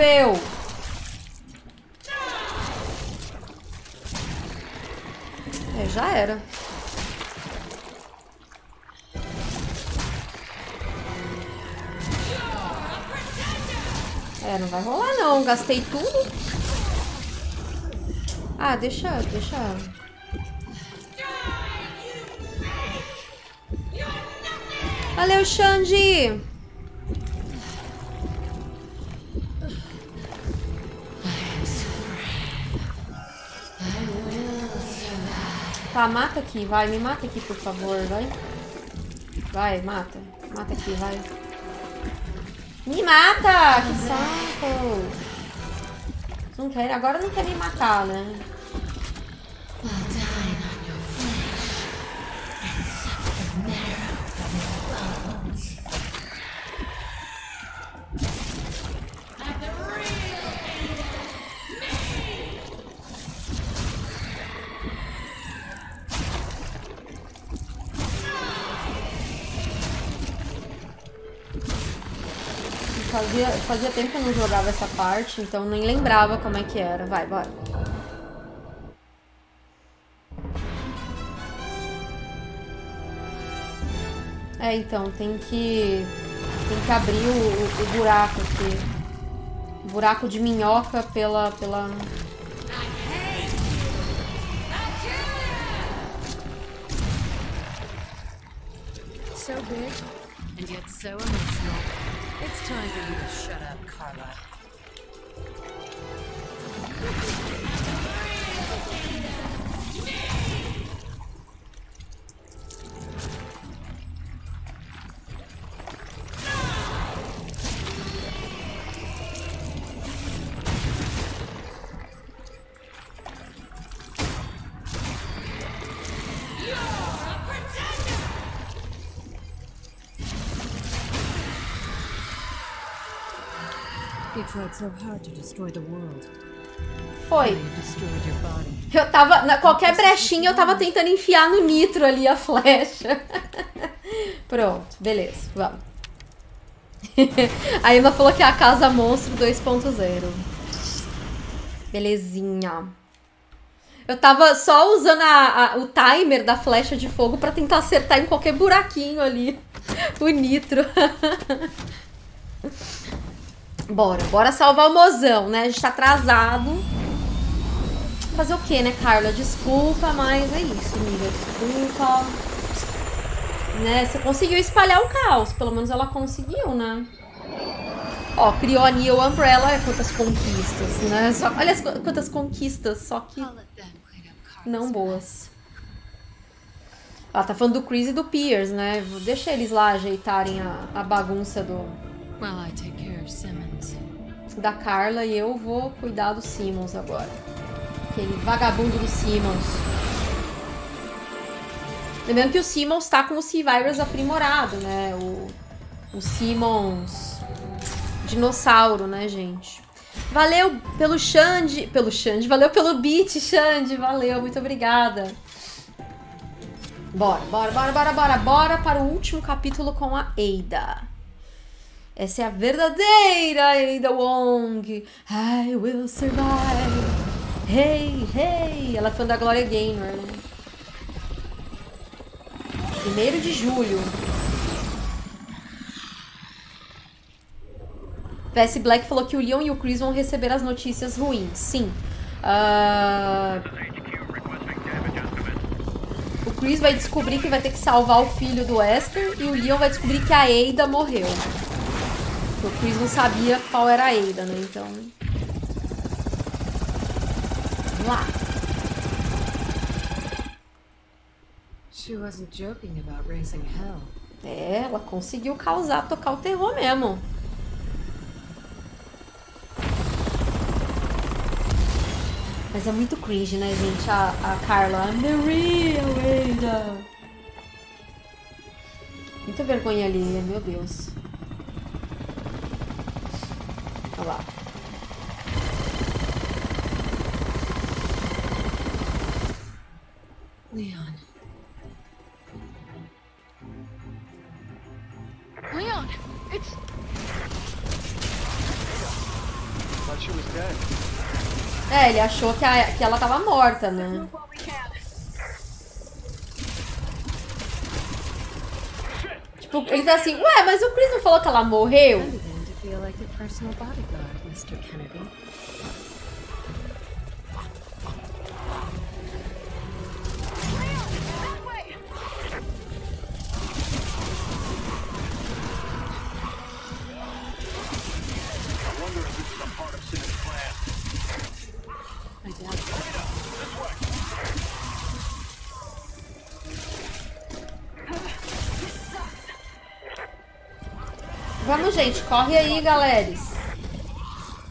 Insuportável! É, já era. É, não vai rolar não. Gastei tudo. Ah, deixa, deixa. Valeu, Xande! Tá, mata aqui, vai. Me mata aqui, por favor, vai. Vai, mata. Mata aqui, vai. Me mata! Que saco! Não quer, agora não quer me matar, né? Fazia, tempo que eu não jogava essa parte, então nem lembrava como é que era. Vai, bora. É, então, tem que. Tem que abrir o, o buraco aqui. Buraco de minhoca pela. pela. So big, and yet so emotional. It's time for you to shut up, Carla. Foi. Eu tava. Na qualquer brechinha eu tava tentando enfiar no nitro ali a flecha. Pronto, beleza, vamos. A Emma falou que é a casa monstro 2.0. Belezinha. Eu tava só usando a- a- o timer da flecha de fogo pra tentar acertar em qualquer buraquinho ali. O nitro. Bora, bora salvar o mozão, né? A gente tá atrasado. Fazer o que, né, Carla? Desculpa, mas é isso, amiga. Desculpa. Né? Você conseguiu espalhar o caos. Pelo menos ela conseguiu, né? Ó, criou a Neo Umbrella. Olha quantas conquistas, né? Só- olha as qu- quantas conquistas, só que não boas. Ela tá falando do Chris e do Pierce, né? Deixa eles lá ajeitarem a, a bagunça do, Well, I take care of Simmons. Da Carla e eu vou cuidar do Simmons agora. Aquele vagabundo do Simmons. Lembrando que o Simmons tá com o C-Virus aprimorado, né? O, o Simmons dinossauro, né, gente? Valeu pelo Xande. Pelo Xande, valeu pelo beat, Xande. Valeu, muito obrigada. Bora, bora, bora, bora, bora, bora para o último capítulo com a Ada. Essa é a verdadeira Ada Wong. I will survive. Hey, hey. Ela fã da Gloria Gaynor, né? Primeiro de julho. VS Black falou que o Leon e o Chris vão receber as notícias ruins. Sim. Ah, o Chris vai descobrir que vai ter que salvar o filho do Wesker e o Leon vai descobrir que a Ada morreu. O Chris não sabia qual era a Ada, né? Então. Vamos lá. She wasn't joking about raising hell. É, ela conseguiu causar, tocar o terror mesmo. Mas é muito cringe, né, gente? A, a Carla. I'm the real Ada. Muita vergonha ali, meu Deus. Olha lá. Leon. Leon, it's. É, ele achou que, a- que ela tava morta, né? Tipo, ele tá assim, ué, mas o Chris não falou que ela morreu? Feel like your personal bodyguard, Mr. Kennedy. Vamos, gente, corre aí, galeres.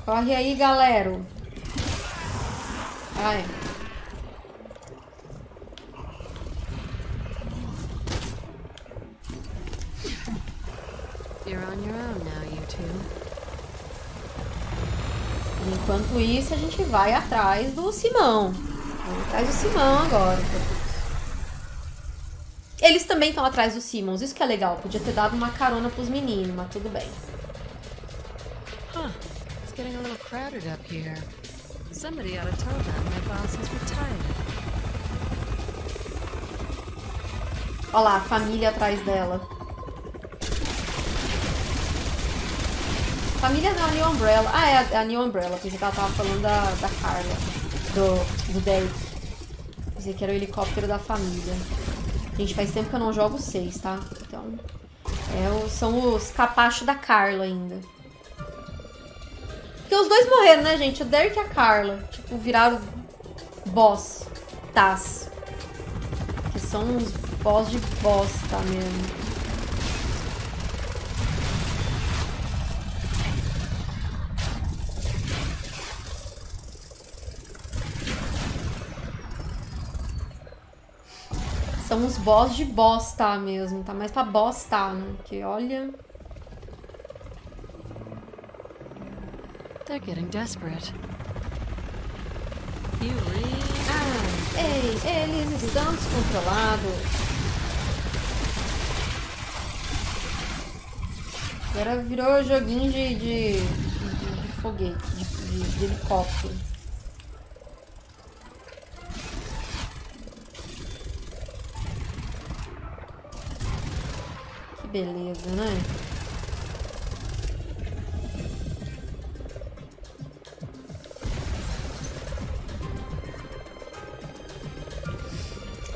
Corre aí, galero. Ai. You're on your own now, you two. Enquanto isso, a gente vai atrás do Simão. Vamos atrás do Simão agora. Eles também estão atrás do Simmons, isso que é legal. Podia ter dado uma carona pros meninos, mas tudo bem. Huh. It's getting a little crowded up here. Somebody ought to tell them my boss is retired. Olha lá, a família atrás dela. Família da New Umbrella. Ah, é a, a New Umbrella. Pensei que ela tava falando da, da Carla. Do, do Derek. Pensei que era o helicóptero da família. Gente, faz tempo que eu não jogo 6, tá? Então. É, são os capachos da Carla ainda. Porque os dois morreram, né, gente? O Derek e a Carla. Tipo, viraram boss. Taz. Que são uns boss de bosta mesmo. São uns boss de bosta mesmo. Tá mais pra bosta, né? Porque olha. They're getting desperate. You Ah, ei, eles estão descontrolados. Agora virou joguinho de, de, de, de foguete, de, de- de helicóptero. Beleza, né?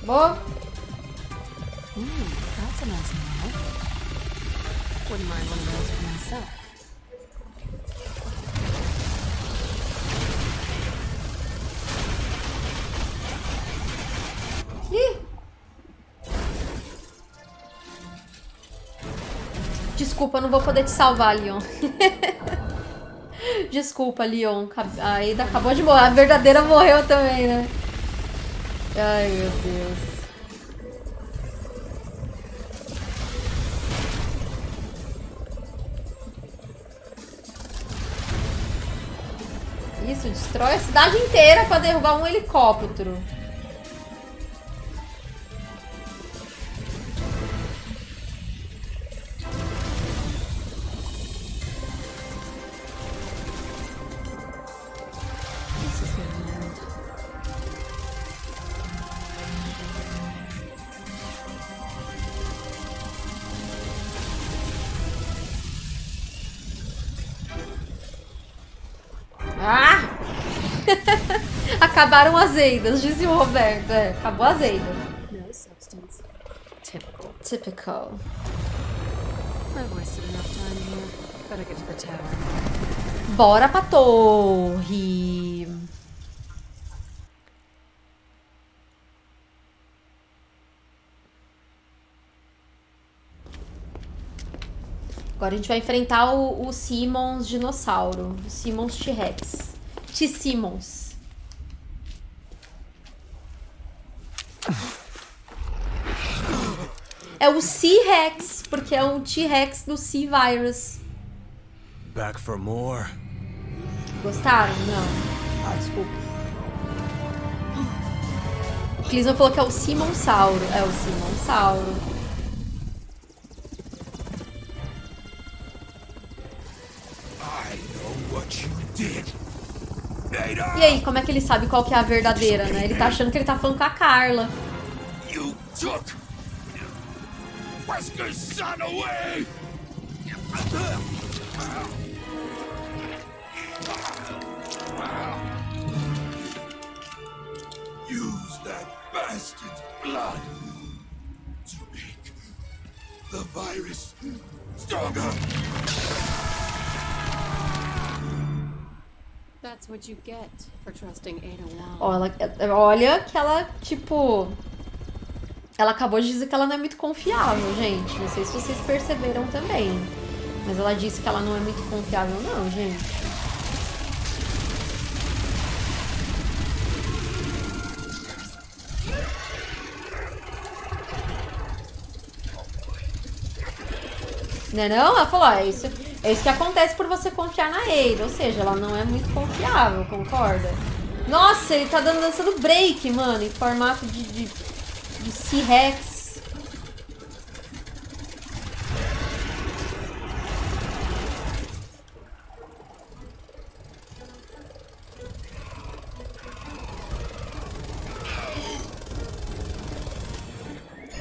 Boa. Desculpa, não vou poder te salvar, Leon. Desculpa, Leon. A acabou de morrer. A verdadeira morreu também, né? Ai, meu Deus. Isso, destrói a cidade inteira pra derrubar um helicóptero. Acabaram as eidas, disse o Roberto. É, acabou as eidas. No substance. Typical. Typical. I've wasted enough time here. Better get to the tower. Bora pra torre. Agora a gente vai enfrentar o, o Simmons dinossauro. O Simmons T-Rex. T-Simmons. É o C-Rex, porque é um T-Rex do C-Virus. Back for more. Gostaram? Não. Ah, desculpa. O Clisman falou que é o Simonsauro. É o Simonsauro. E aí, como é que ele sabe qual que é a verdadeira, né? Ele tá achando que ele tá falando com a Carla. You took Wesker's son away! Use that bastard's blood to make the virus stronger! That's what you get for trusting Ada Wong. Ó, ela, olha que ela, tipo... Ela acabou de dizer que ela não é muito confiável, gente. Não sei se vocês perceberam também. Mas ela disse que ela não é muito confiável, não, gente. Né não? Ela falou, é isso, é isso que acontece por você confiar na Ada. Ou seja, ela não é muito confiável, concorda? Nossa, ele tá dando dançando break, mano, em formato de, de, de C-Rex.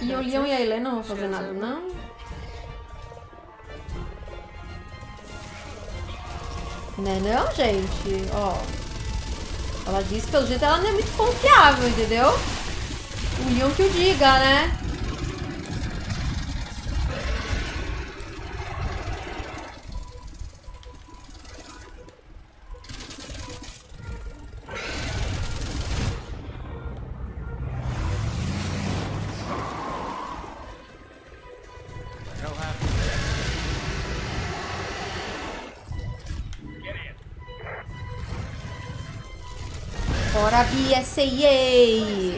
E o Leon e a Helena não vão fazer nada, não? Né não, gente? Ó. Ela disse que pelo jeito ela não é muito confiável, entendeu? O Leon que o diga, né? Bora, BSAA! Ai,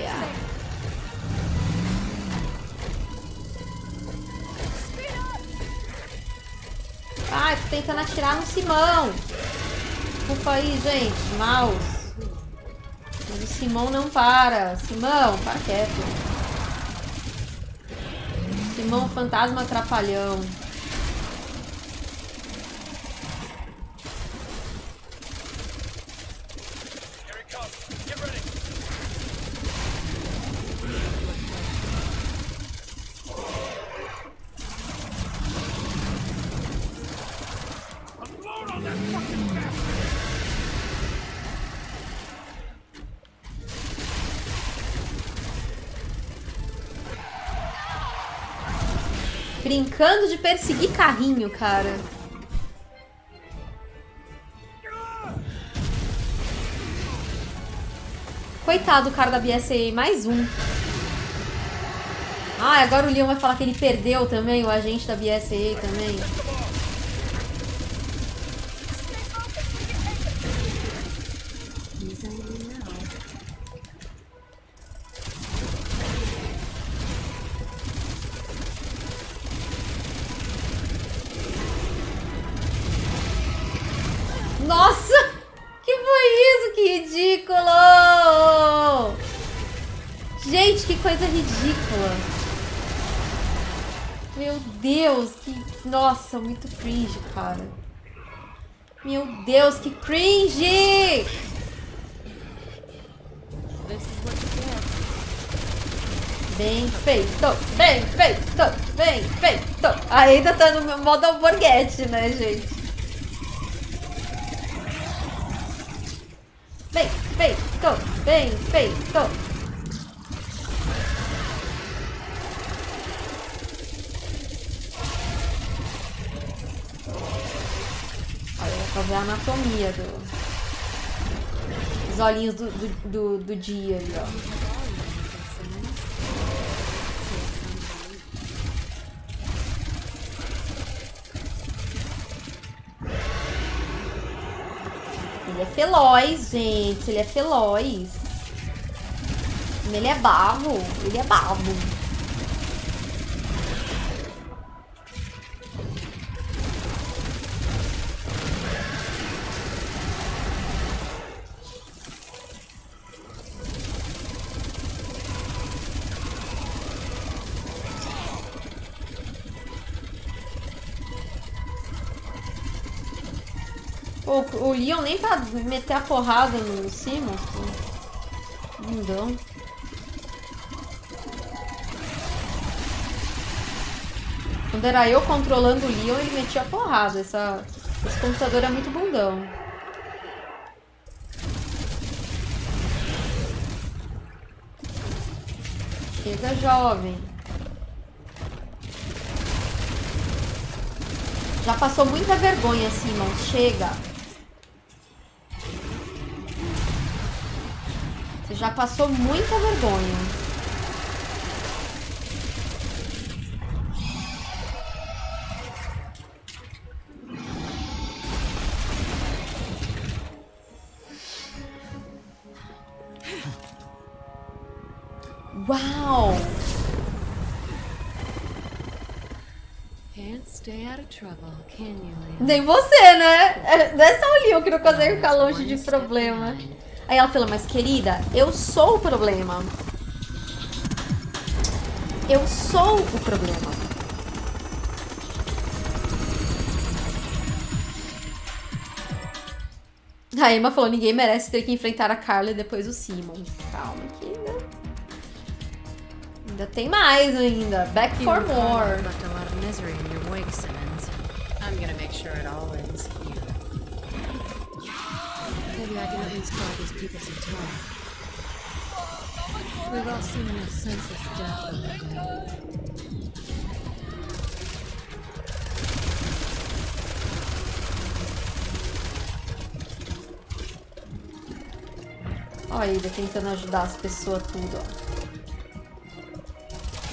tentando atirar no Simão. Desculpa aí, gente. Mouse. Mas o Simão não para. Simão, para quieto. Simão, fantasma atrapalhão. Brincando de perseguir carrinho, cara. Coitado do cara da BSA, mais um. Ah, agora o Leon vai falar que ele perdeu também, o agente da BSA também. Deus, que... Nossa, muito cringe, cara. Meu Deus, que cringe! Bem feito, bem feito, bem feito. Ainda tá no modo alborguete, né, gente? Bem feito, bem feito. Anatomia do. Os olhinhos do, do, do, do dia ali, ó. Ele é feroz, gente. Ele é feroz. Ele é barro. Ele é barro. Leon nem pra meter a porrada no pô. Lindão. Quando era eu controlando o Leon, ele metia a porrada. Essa, esse computador é muito bundão. Chega, jovem. Já passou muita vergonha, Simon. Chega. Você já passou muita vergonha. Uau! Can't stay out of trouble, can you, Leon? Nem você, né? É- é só o Leon que não consegue ficar longe de problema. Aí ela fala, mas querida, eu sou o problema. Eu sou o problema. A Emma falou, ninguém merece ter que enfrentar a Carla e depois o Simon. Calma que ainda... Ainda tem mais ainda. Back for more. left a lot of misery in your wake, Simmons. I'm gonna make sure it all ends can at least buy these people some time. We've all seen enough senseless death over. Olha ele tentando ajudar as pessoas tudo, ó.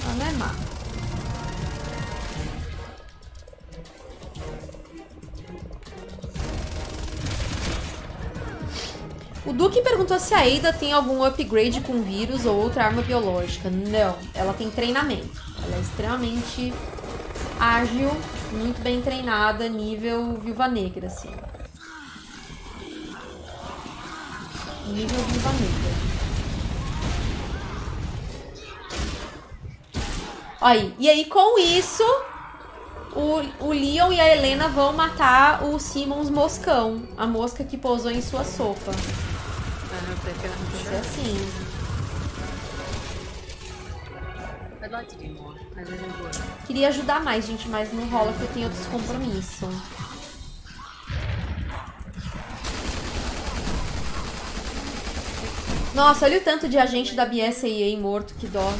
Ela não é má. Perguntou se a Ada tem algum upgrade com vírus ou outra arma biológica. Não, ela tem treinamento. Ela é extremamente ágil, muito bem treinada, nível Viúva Negra, assim. Nível Viúva Negra. Aí, e aí com isso, o, o Leon e a Helena vão matar o Simmons Moscão, a mosca que pousou em sua sopa. Sure. assim. I'd like to do more. I really would. Queria ajudar mais, gente, mas não rola que eu tenho outros compromissos. Nossa, olha o tanto de agente da BSAA morto, que dó.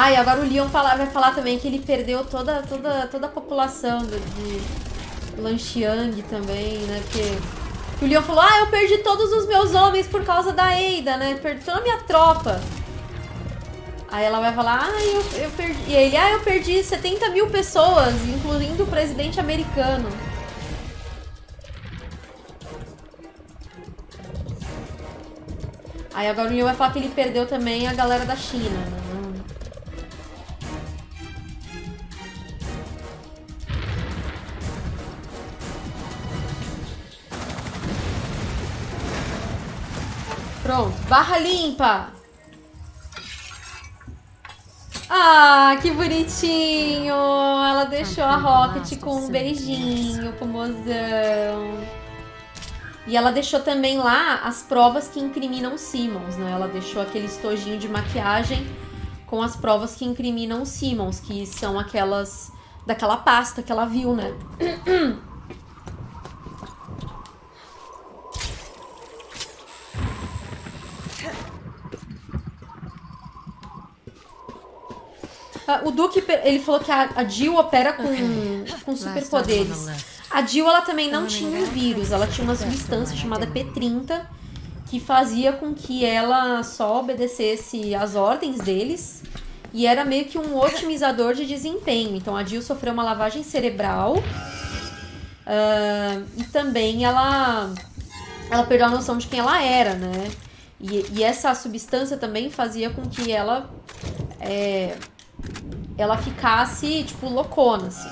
Ah, e agora o Leon fala- vai falar também que ele perdeu toda, toda, toda a população do- de Lanxiang também, né? Porque o Leon falou, ah, eu perdi todos os meus homens por causa da Eida, né? Perdi toda a minha tropa. Aí ela vai falar, ah, eu, eu perdi. E ele, ah, eu perdi 70 mil pessoas, incluindo o presidente americano. Aí agora o Leon vai falar que ele perdeu também a galera da China, né? Pronto, barra limpa. Ah, que bonitinho. Ela deixou a Rocket com um beijinho pro mozão. E ela deixou também lá as provas que incriminam Simmons, né? Ela deixou aquele estojinho de maquiagem com as provas que incriminam Simmons, que são aquelas daquela pasta que ela viu, né? O Duke, ele falou que a, a Jill opera com, com superpoderes. A Jill, ela também não tinha um vírus, ela tinha uma substância chamada P30 que fazia com que ela só obedecesse às ordens deles e era meio que um otimizador de desempenho. Então a Jill sofreu uma lavagem cerebral ah, e também ela, ela perdeu a noção de quem ela era, né? E, e essa substância também fazia com que ela é, ela ficasse, tipo, loucona, assim.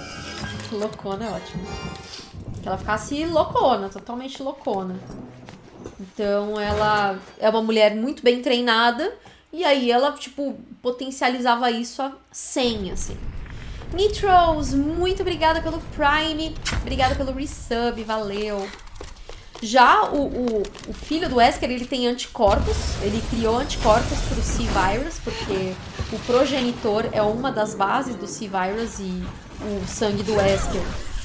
Loucona é ótimo. Que ela ficasse loucona, totalmente loucona. Então ela é uma mulher muito bem treinada. E aí ela, tipo, potencializava isso a 100, assim. Nitros, muito obrigada pelo Prime. Obrigada pelo resub, valeu. Já o, o, o filho do Wesker, ele tem anticorpos. Ele criou anticorpos pro C-Virus, porque o progenitor é uma das bases do C-Virus e o sangue do Wesker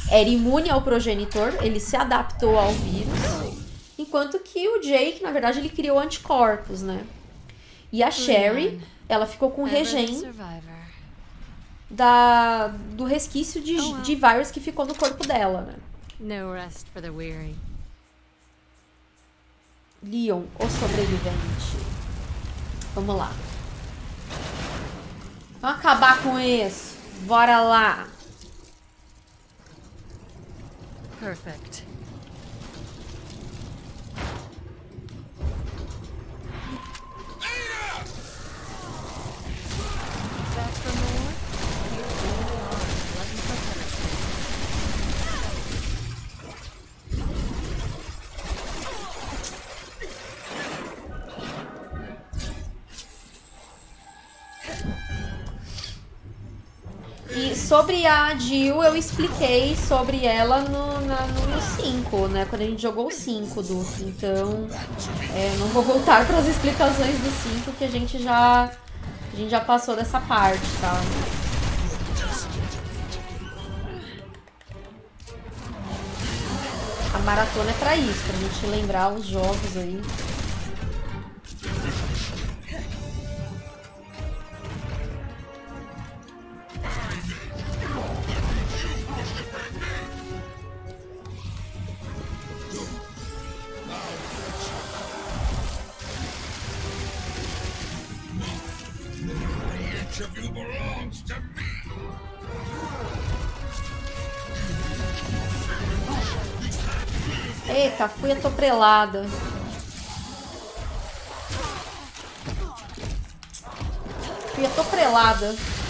era imune ao progenitor, ele se adaptou ao vírus. Enquanto que o Jake, na verdade, ele criou anticorpos, né? E a Sherry, ela ficou com o regen da, do resquício de, de vírus que ficou no corpo dela, né? No rest for the weary. Leon, o sobrevivente. Vamos lá. Vamos acabar com isso. Bora lá. Perfect. Sobre a Jill, eu expliquei sobre ela no 5, no 5, né? Quando a gente jogou o 5 do. Então, é, não vou voltar para as explicações do 5, que a gente já. A gente já passou dessa parte, tá? A maratona é pra isso, pra gente lembrar os jogos aí. Each of you belongs to me. Eita, fui atropelada. Fui atropelada.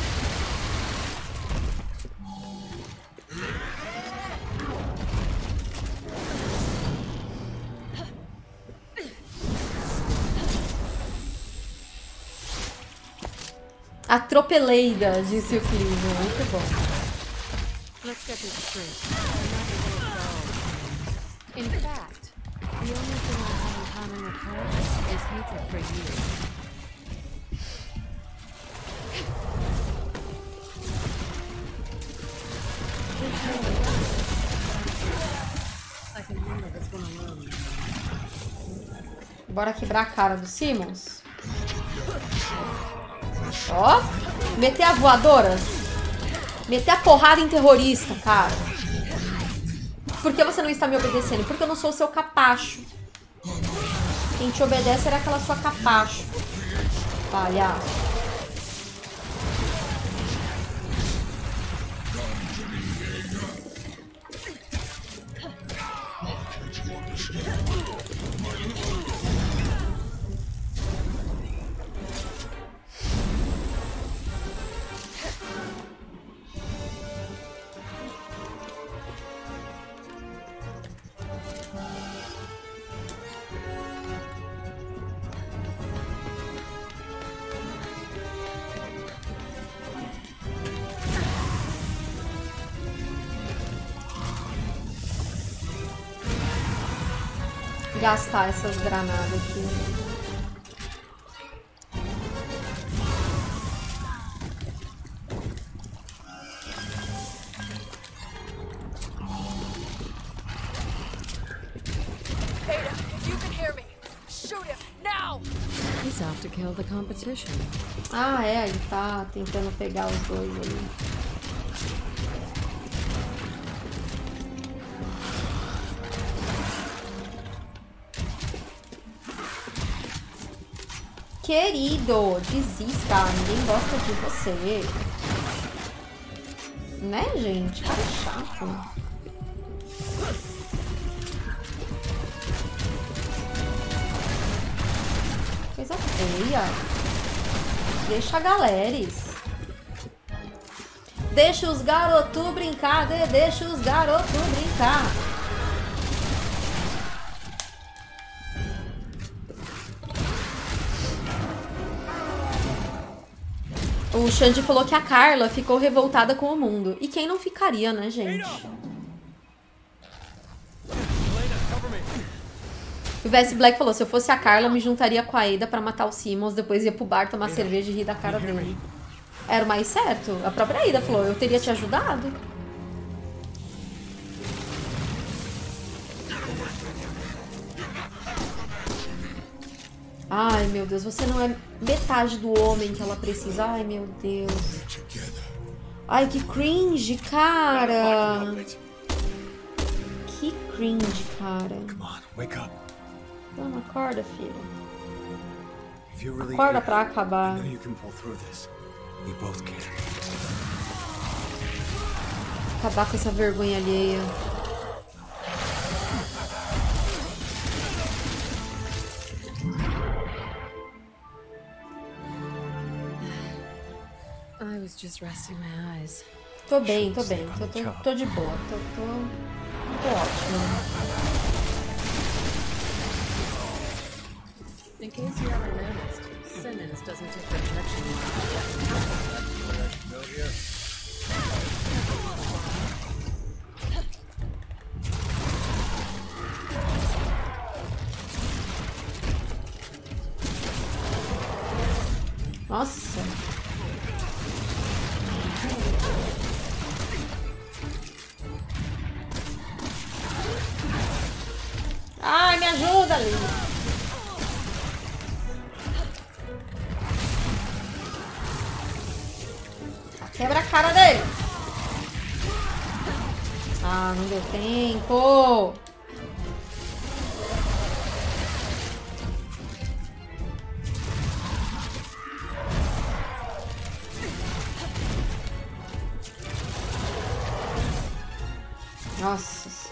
Atropeleida, disse o Clive. Muito bom. Let's get this straight. I'm not a little dull. In fact, the only thing I have in common with her is hatred for you. I can handle this one alone. Bora quebrar a cara do Simmons. Ó, meter a voadora. Meter a porrada em terrorista, cara. Por que você não está me obedecendo? Porque eu não sou o seu capacho. Quem te obedece era aquela sua capacho. Palhaço. gastar essas granadas aqui. Ada, you can hear me. Shoot him now. He's off to kill the competition. Ah, é, ele tá tentando pegar os dois ali. Querido, desista, ninguém gosta de você. Né, gente? Cara chato. Coisa feia. Deixa a galeres. Deixa os garotos brincar, de- deixa os garotos brincar. O Xande falou que a Carla ficou revoltada com o mundo. E quem não ficaria, né, gente? O VS Black falou: se eu fosse a Carla, me juntaria com a Ada pra matar o Simmons, depois ia pro bar tomar cerveja e rir da cara dele. Era o mais certo. A própria Ada falou: eu teria te ajudado. Ai, meu Deus, você não é metade do homem que ela precisa. Ai, meu Deus. Ai, que cringe, cara. Que cringe, cara. Vamos, acorda, filho. Acorda pra acabar. Acabar com essa vergonha alheia. Was just resting my eyes. Tô bem, tô bem. Tô, tô, tô de boa. Tô, tô, tô ótimo. In case you haven't noticed, Simmons doesn't take rejection.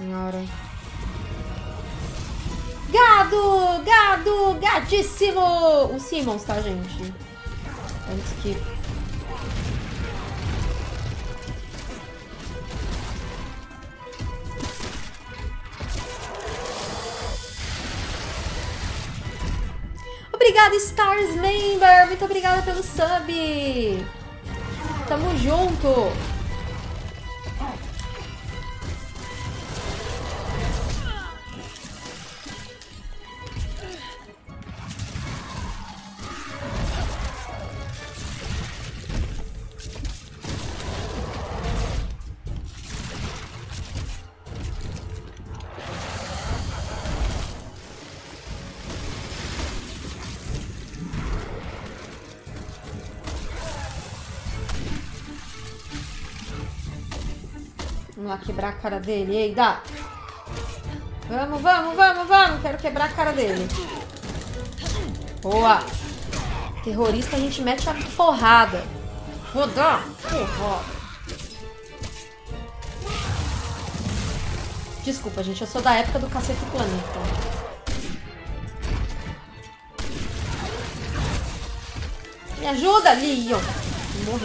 Senhora. Gado! Gado! Gadíssimo! O Simmons, tá, gente? Antes que. Obrigada, Stars Member! Muito obrigada pelo sub! Tamo junto! Quebrar a cara dele. Ei, dá! Vamos, vamos, vamos, vamos! Quero quebrar a cara dele. Boa! Terrorista a gente mete a porrada. Vou dar porrada. Desculpa, gente, eu sou da época do Cacete Planeta. Me ajuda, Leon! Vou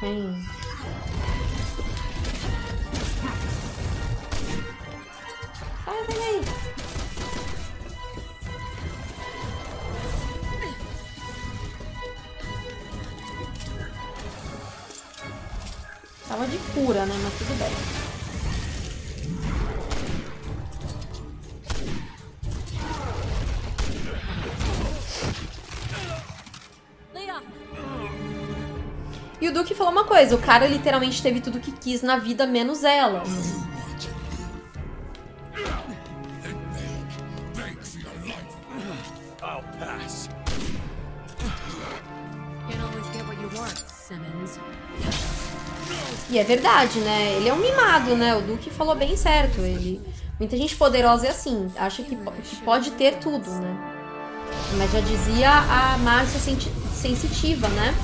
que coisa: o cara literalmente teve tudo que quis na vida, menos ela. E é verdade, né? Ele é um mimado, né? O Duke falou bem certo. Ele, muita gente poderosa é assim, acha que, que pode ter tudo, né? Mas já dizia a Márcia sensitiva, né?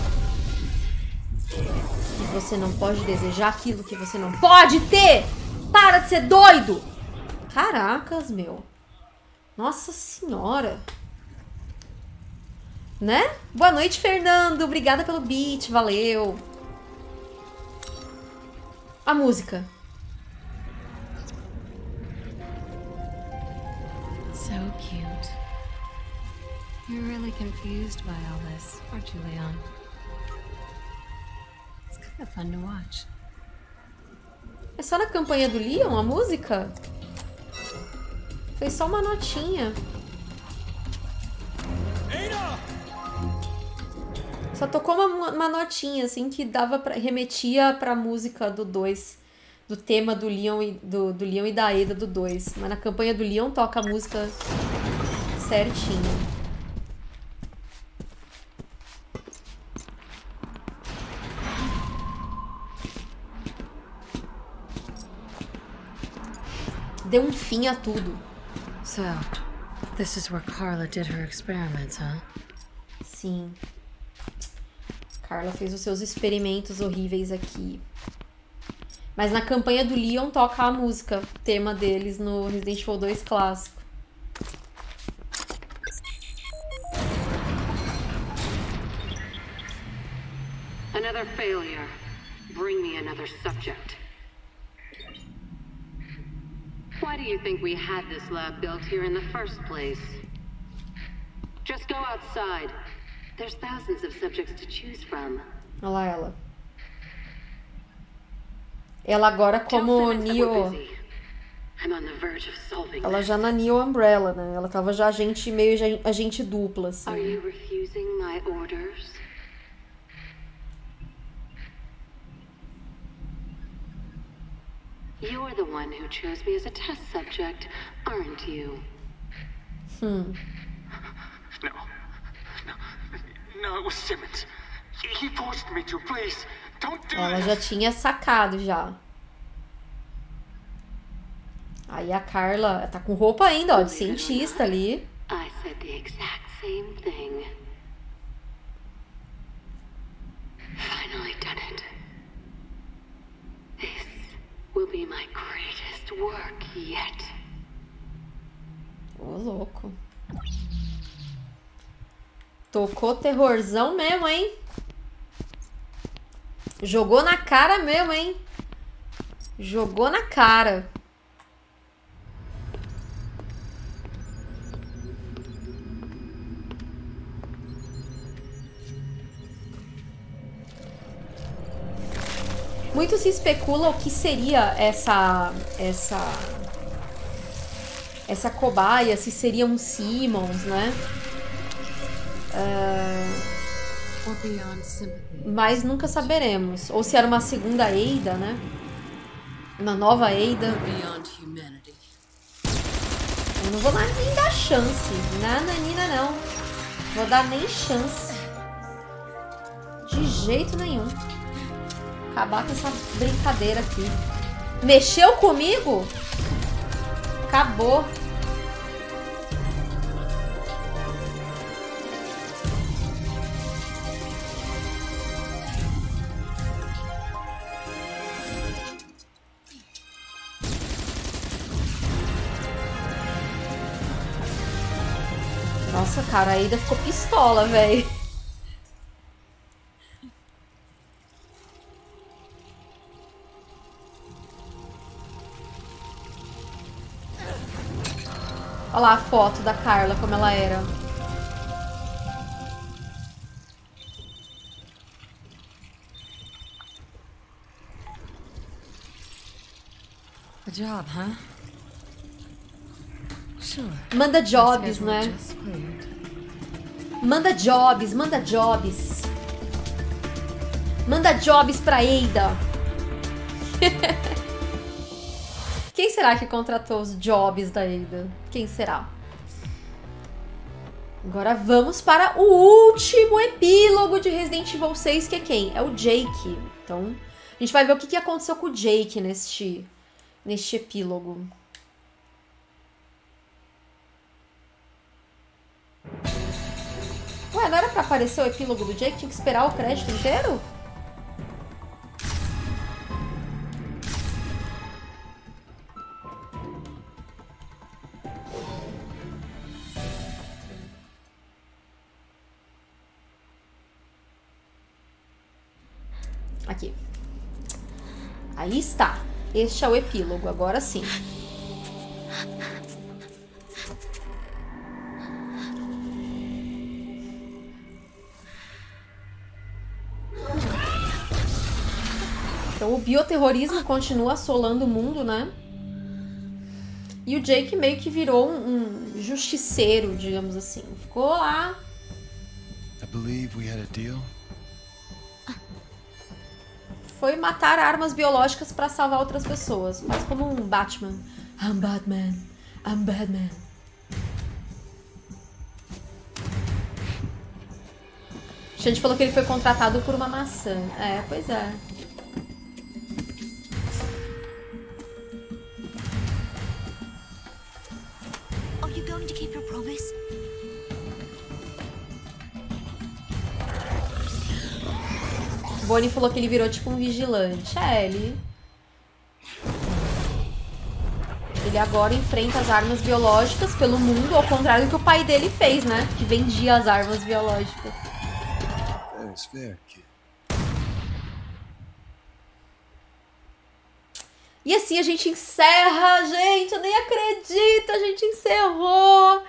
Você não pode desejar aquilo que você não pode ter! Para de ser doido! Caracas, meu. Nossa senhora. Né? Boa noite, Fernando. Obrigada pelo beat, valeu. A música. So cute. You're really confused by all this, aren't you, Leon? É só na campanha do Leon a música? Foi só uma notinha. Só tocou uma, uma notinha, assim, que dava pra, remetia pra música do 2. Do tema do Leon, e, do, do Leon e da Ada do 2. Mas na campanha do Leon toca a música certinho. Deu um fim a tudo. So, this is where Carla did her experiments, huh? Sim. Carla fez os seus experimentos horríveis aqui. Mas na campanha do Leon toca a música, tema deles no Resident Evil 2 clássico. Another failure. Bring me another subject. Why do you think we had this lab built here in the first place? Just go outside. There's thousands of subjects to choose from. Olha lá ela. Ela agora como Neo. busy. I'm on the verge of solving Ela já na Neo Umbrella, né? Ela tava já agente, meio agente dupla, Are assim. you refusing my orders? You're the one who chose me as a test subject, aren't you? Hum. No. No. No, it was Simmons. He he forced me to. Please, don't do Ela já tinha sacado já. Aí a Carla tá com roupa ainda, ó, de cientista ali. I said the exact same thing. Finally done it. This will be my greatest work yet. Ô, louco. Tocou terrorzão mesmo, hein? Jogou na cara mesmo, hein? Jogou na cara. Muito se especula o que seria essa essa essa cobaia, se seria um Simmons, né? Sympathy. mas nunca saberemos. Ou se era uma segunda Eida, né? Uma nova Eida. Eu não vou dar nem dar chance. Na Nanina, não. Vou dar nem chance. De jeito nenhum. Acabar com essa brincadeira aqui. Mexeu comigo? Acabou. Nossa, cara, a Ada ficou pistola, velho. Olha lá a foto da Carla, como ela era. Job, huh? Sure. Manda jobs, né? Manda jobs, manda jobs. Manda jobs pra Ada. Quem será que contratou os jobs da Ada? Quem será? Agora vamos para o último epílogo de Resident Evil 6, que é quem? É o Jake. Então, a gente vai ver o que aconteceu com o Jake neste, neste epílogo. Ué, não era pra aparecer o epílogo do Jake? Tinha que esperar o crédito inteiro? Este é o epílogo, agora sim. Então o bioterrorismo continua assolando o mundo, né? E o Jake meio que virou um, um justiceiro, digamos assim. Ficou lá. I believe we had deal. Foi matar armas biológicas pra salvar outras pessoas. Mas como um Batman. I'm Batman. I'm Batman. A gente falou que ele foi contratado por uma maçã. É, pois é. Bonnie falou que ele virou tipo um vigilante. É, ele. Ele agora enfrenta as armas biológicas pelo mundo, ao contrário do que o pai dele fez, né? Que vendia as armas biológicas. E assim a gente encerra, gente. Eu nem acredito, a gente encerrou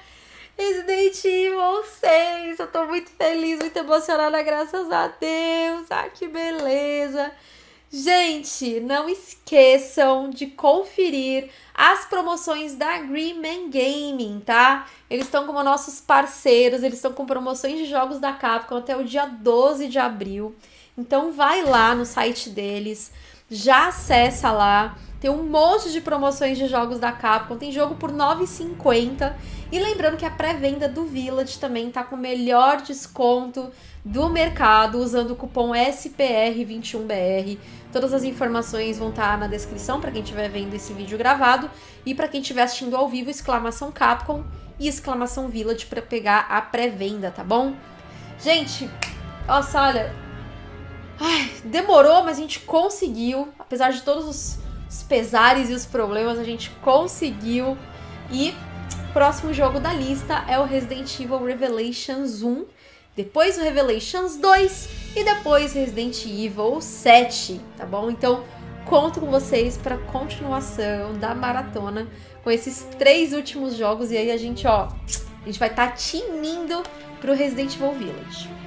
Resident Evil 6. Eu tô muito feliz, muito emocionada, graças a Deus. Ah, que beleza. Gente, não esqueçam de conferir as promoções da Green Man Gaming, tá? Eles estão como nossos parceiros, eles estão com promoções de jogos da Capcom até o dia 12 de abril. Então vai lá no site deles, já acessa lá. Tem um monte de promoções de jogos da Capcom, tem jogo por R$ 9,50. E lembrando que a pré-venda do Village também tá com o melhor desconto do mercado usando o cupom SPR21BR. Todas as informações vão estar na descrição para quem estiver vendo esse vídeo gravado e para quem estiver assistindo ao vivo, exclamação Capcom e exclamação Village para pegar a pré-venda, tá bom? Gente, nossa, olha, ai, demorou, mas a gente conseguiu, apesar de todos os, os pesares e os problemas, a gente conseguiu. E próximo jogo da lista é o Resident Evil Revelations 1 depois o Revelations 2 e depois Resident Evil 7, tá bom? Então, conto com vocês para continuação da maratona com esses três últimos jogos e aí a gente, ó, a gente vai estar tá tinindo pro Resident Evil Village.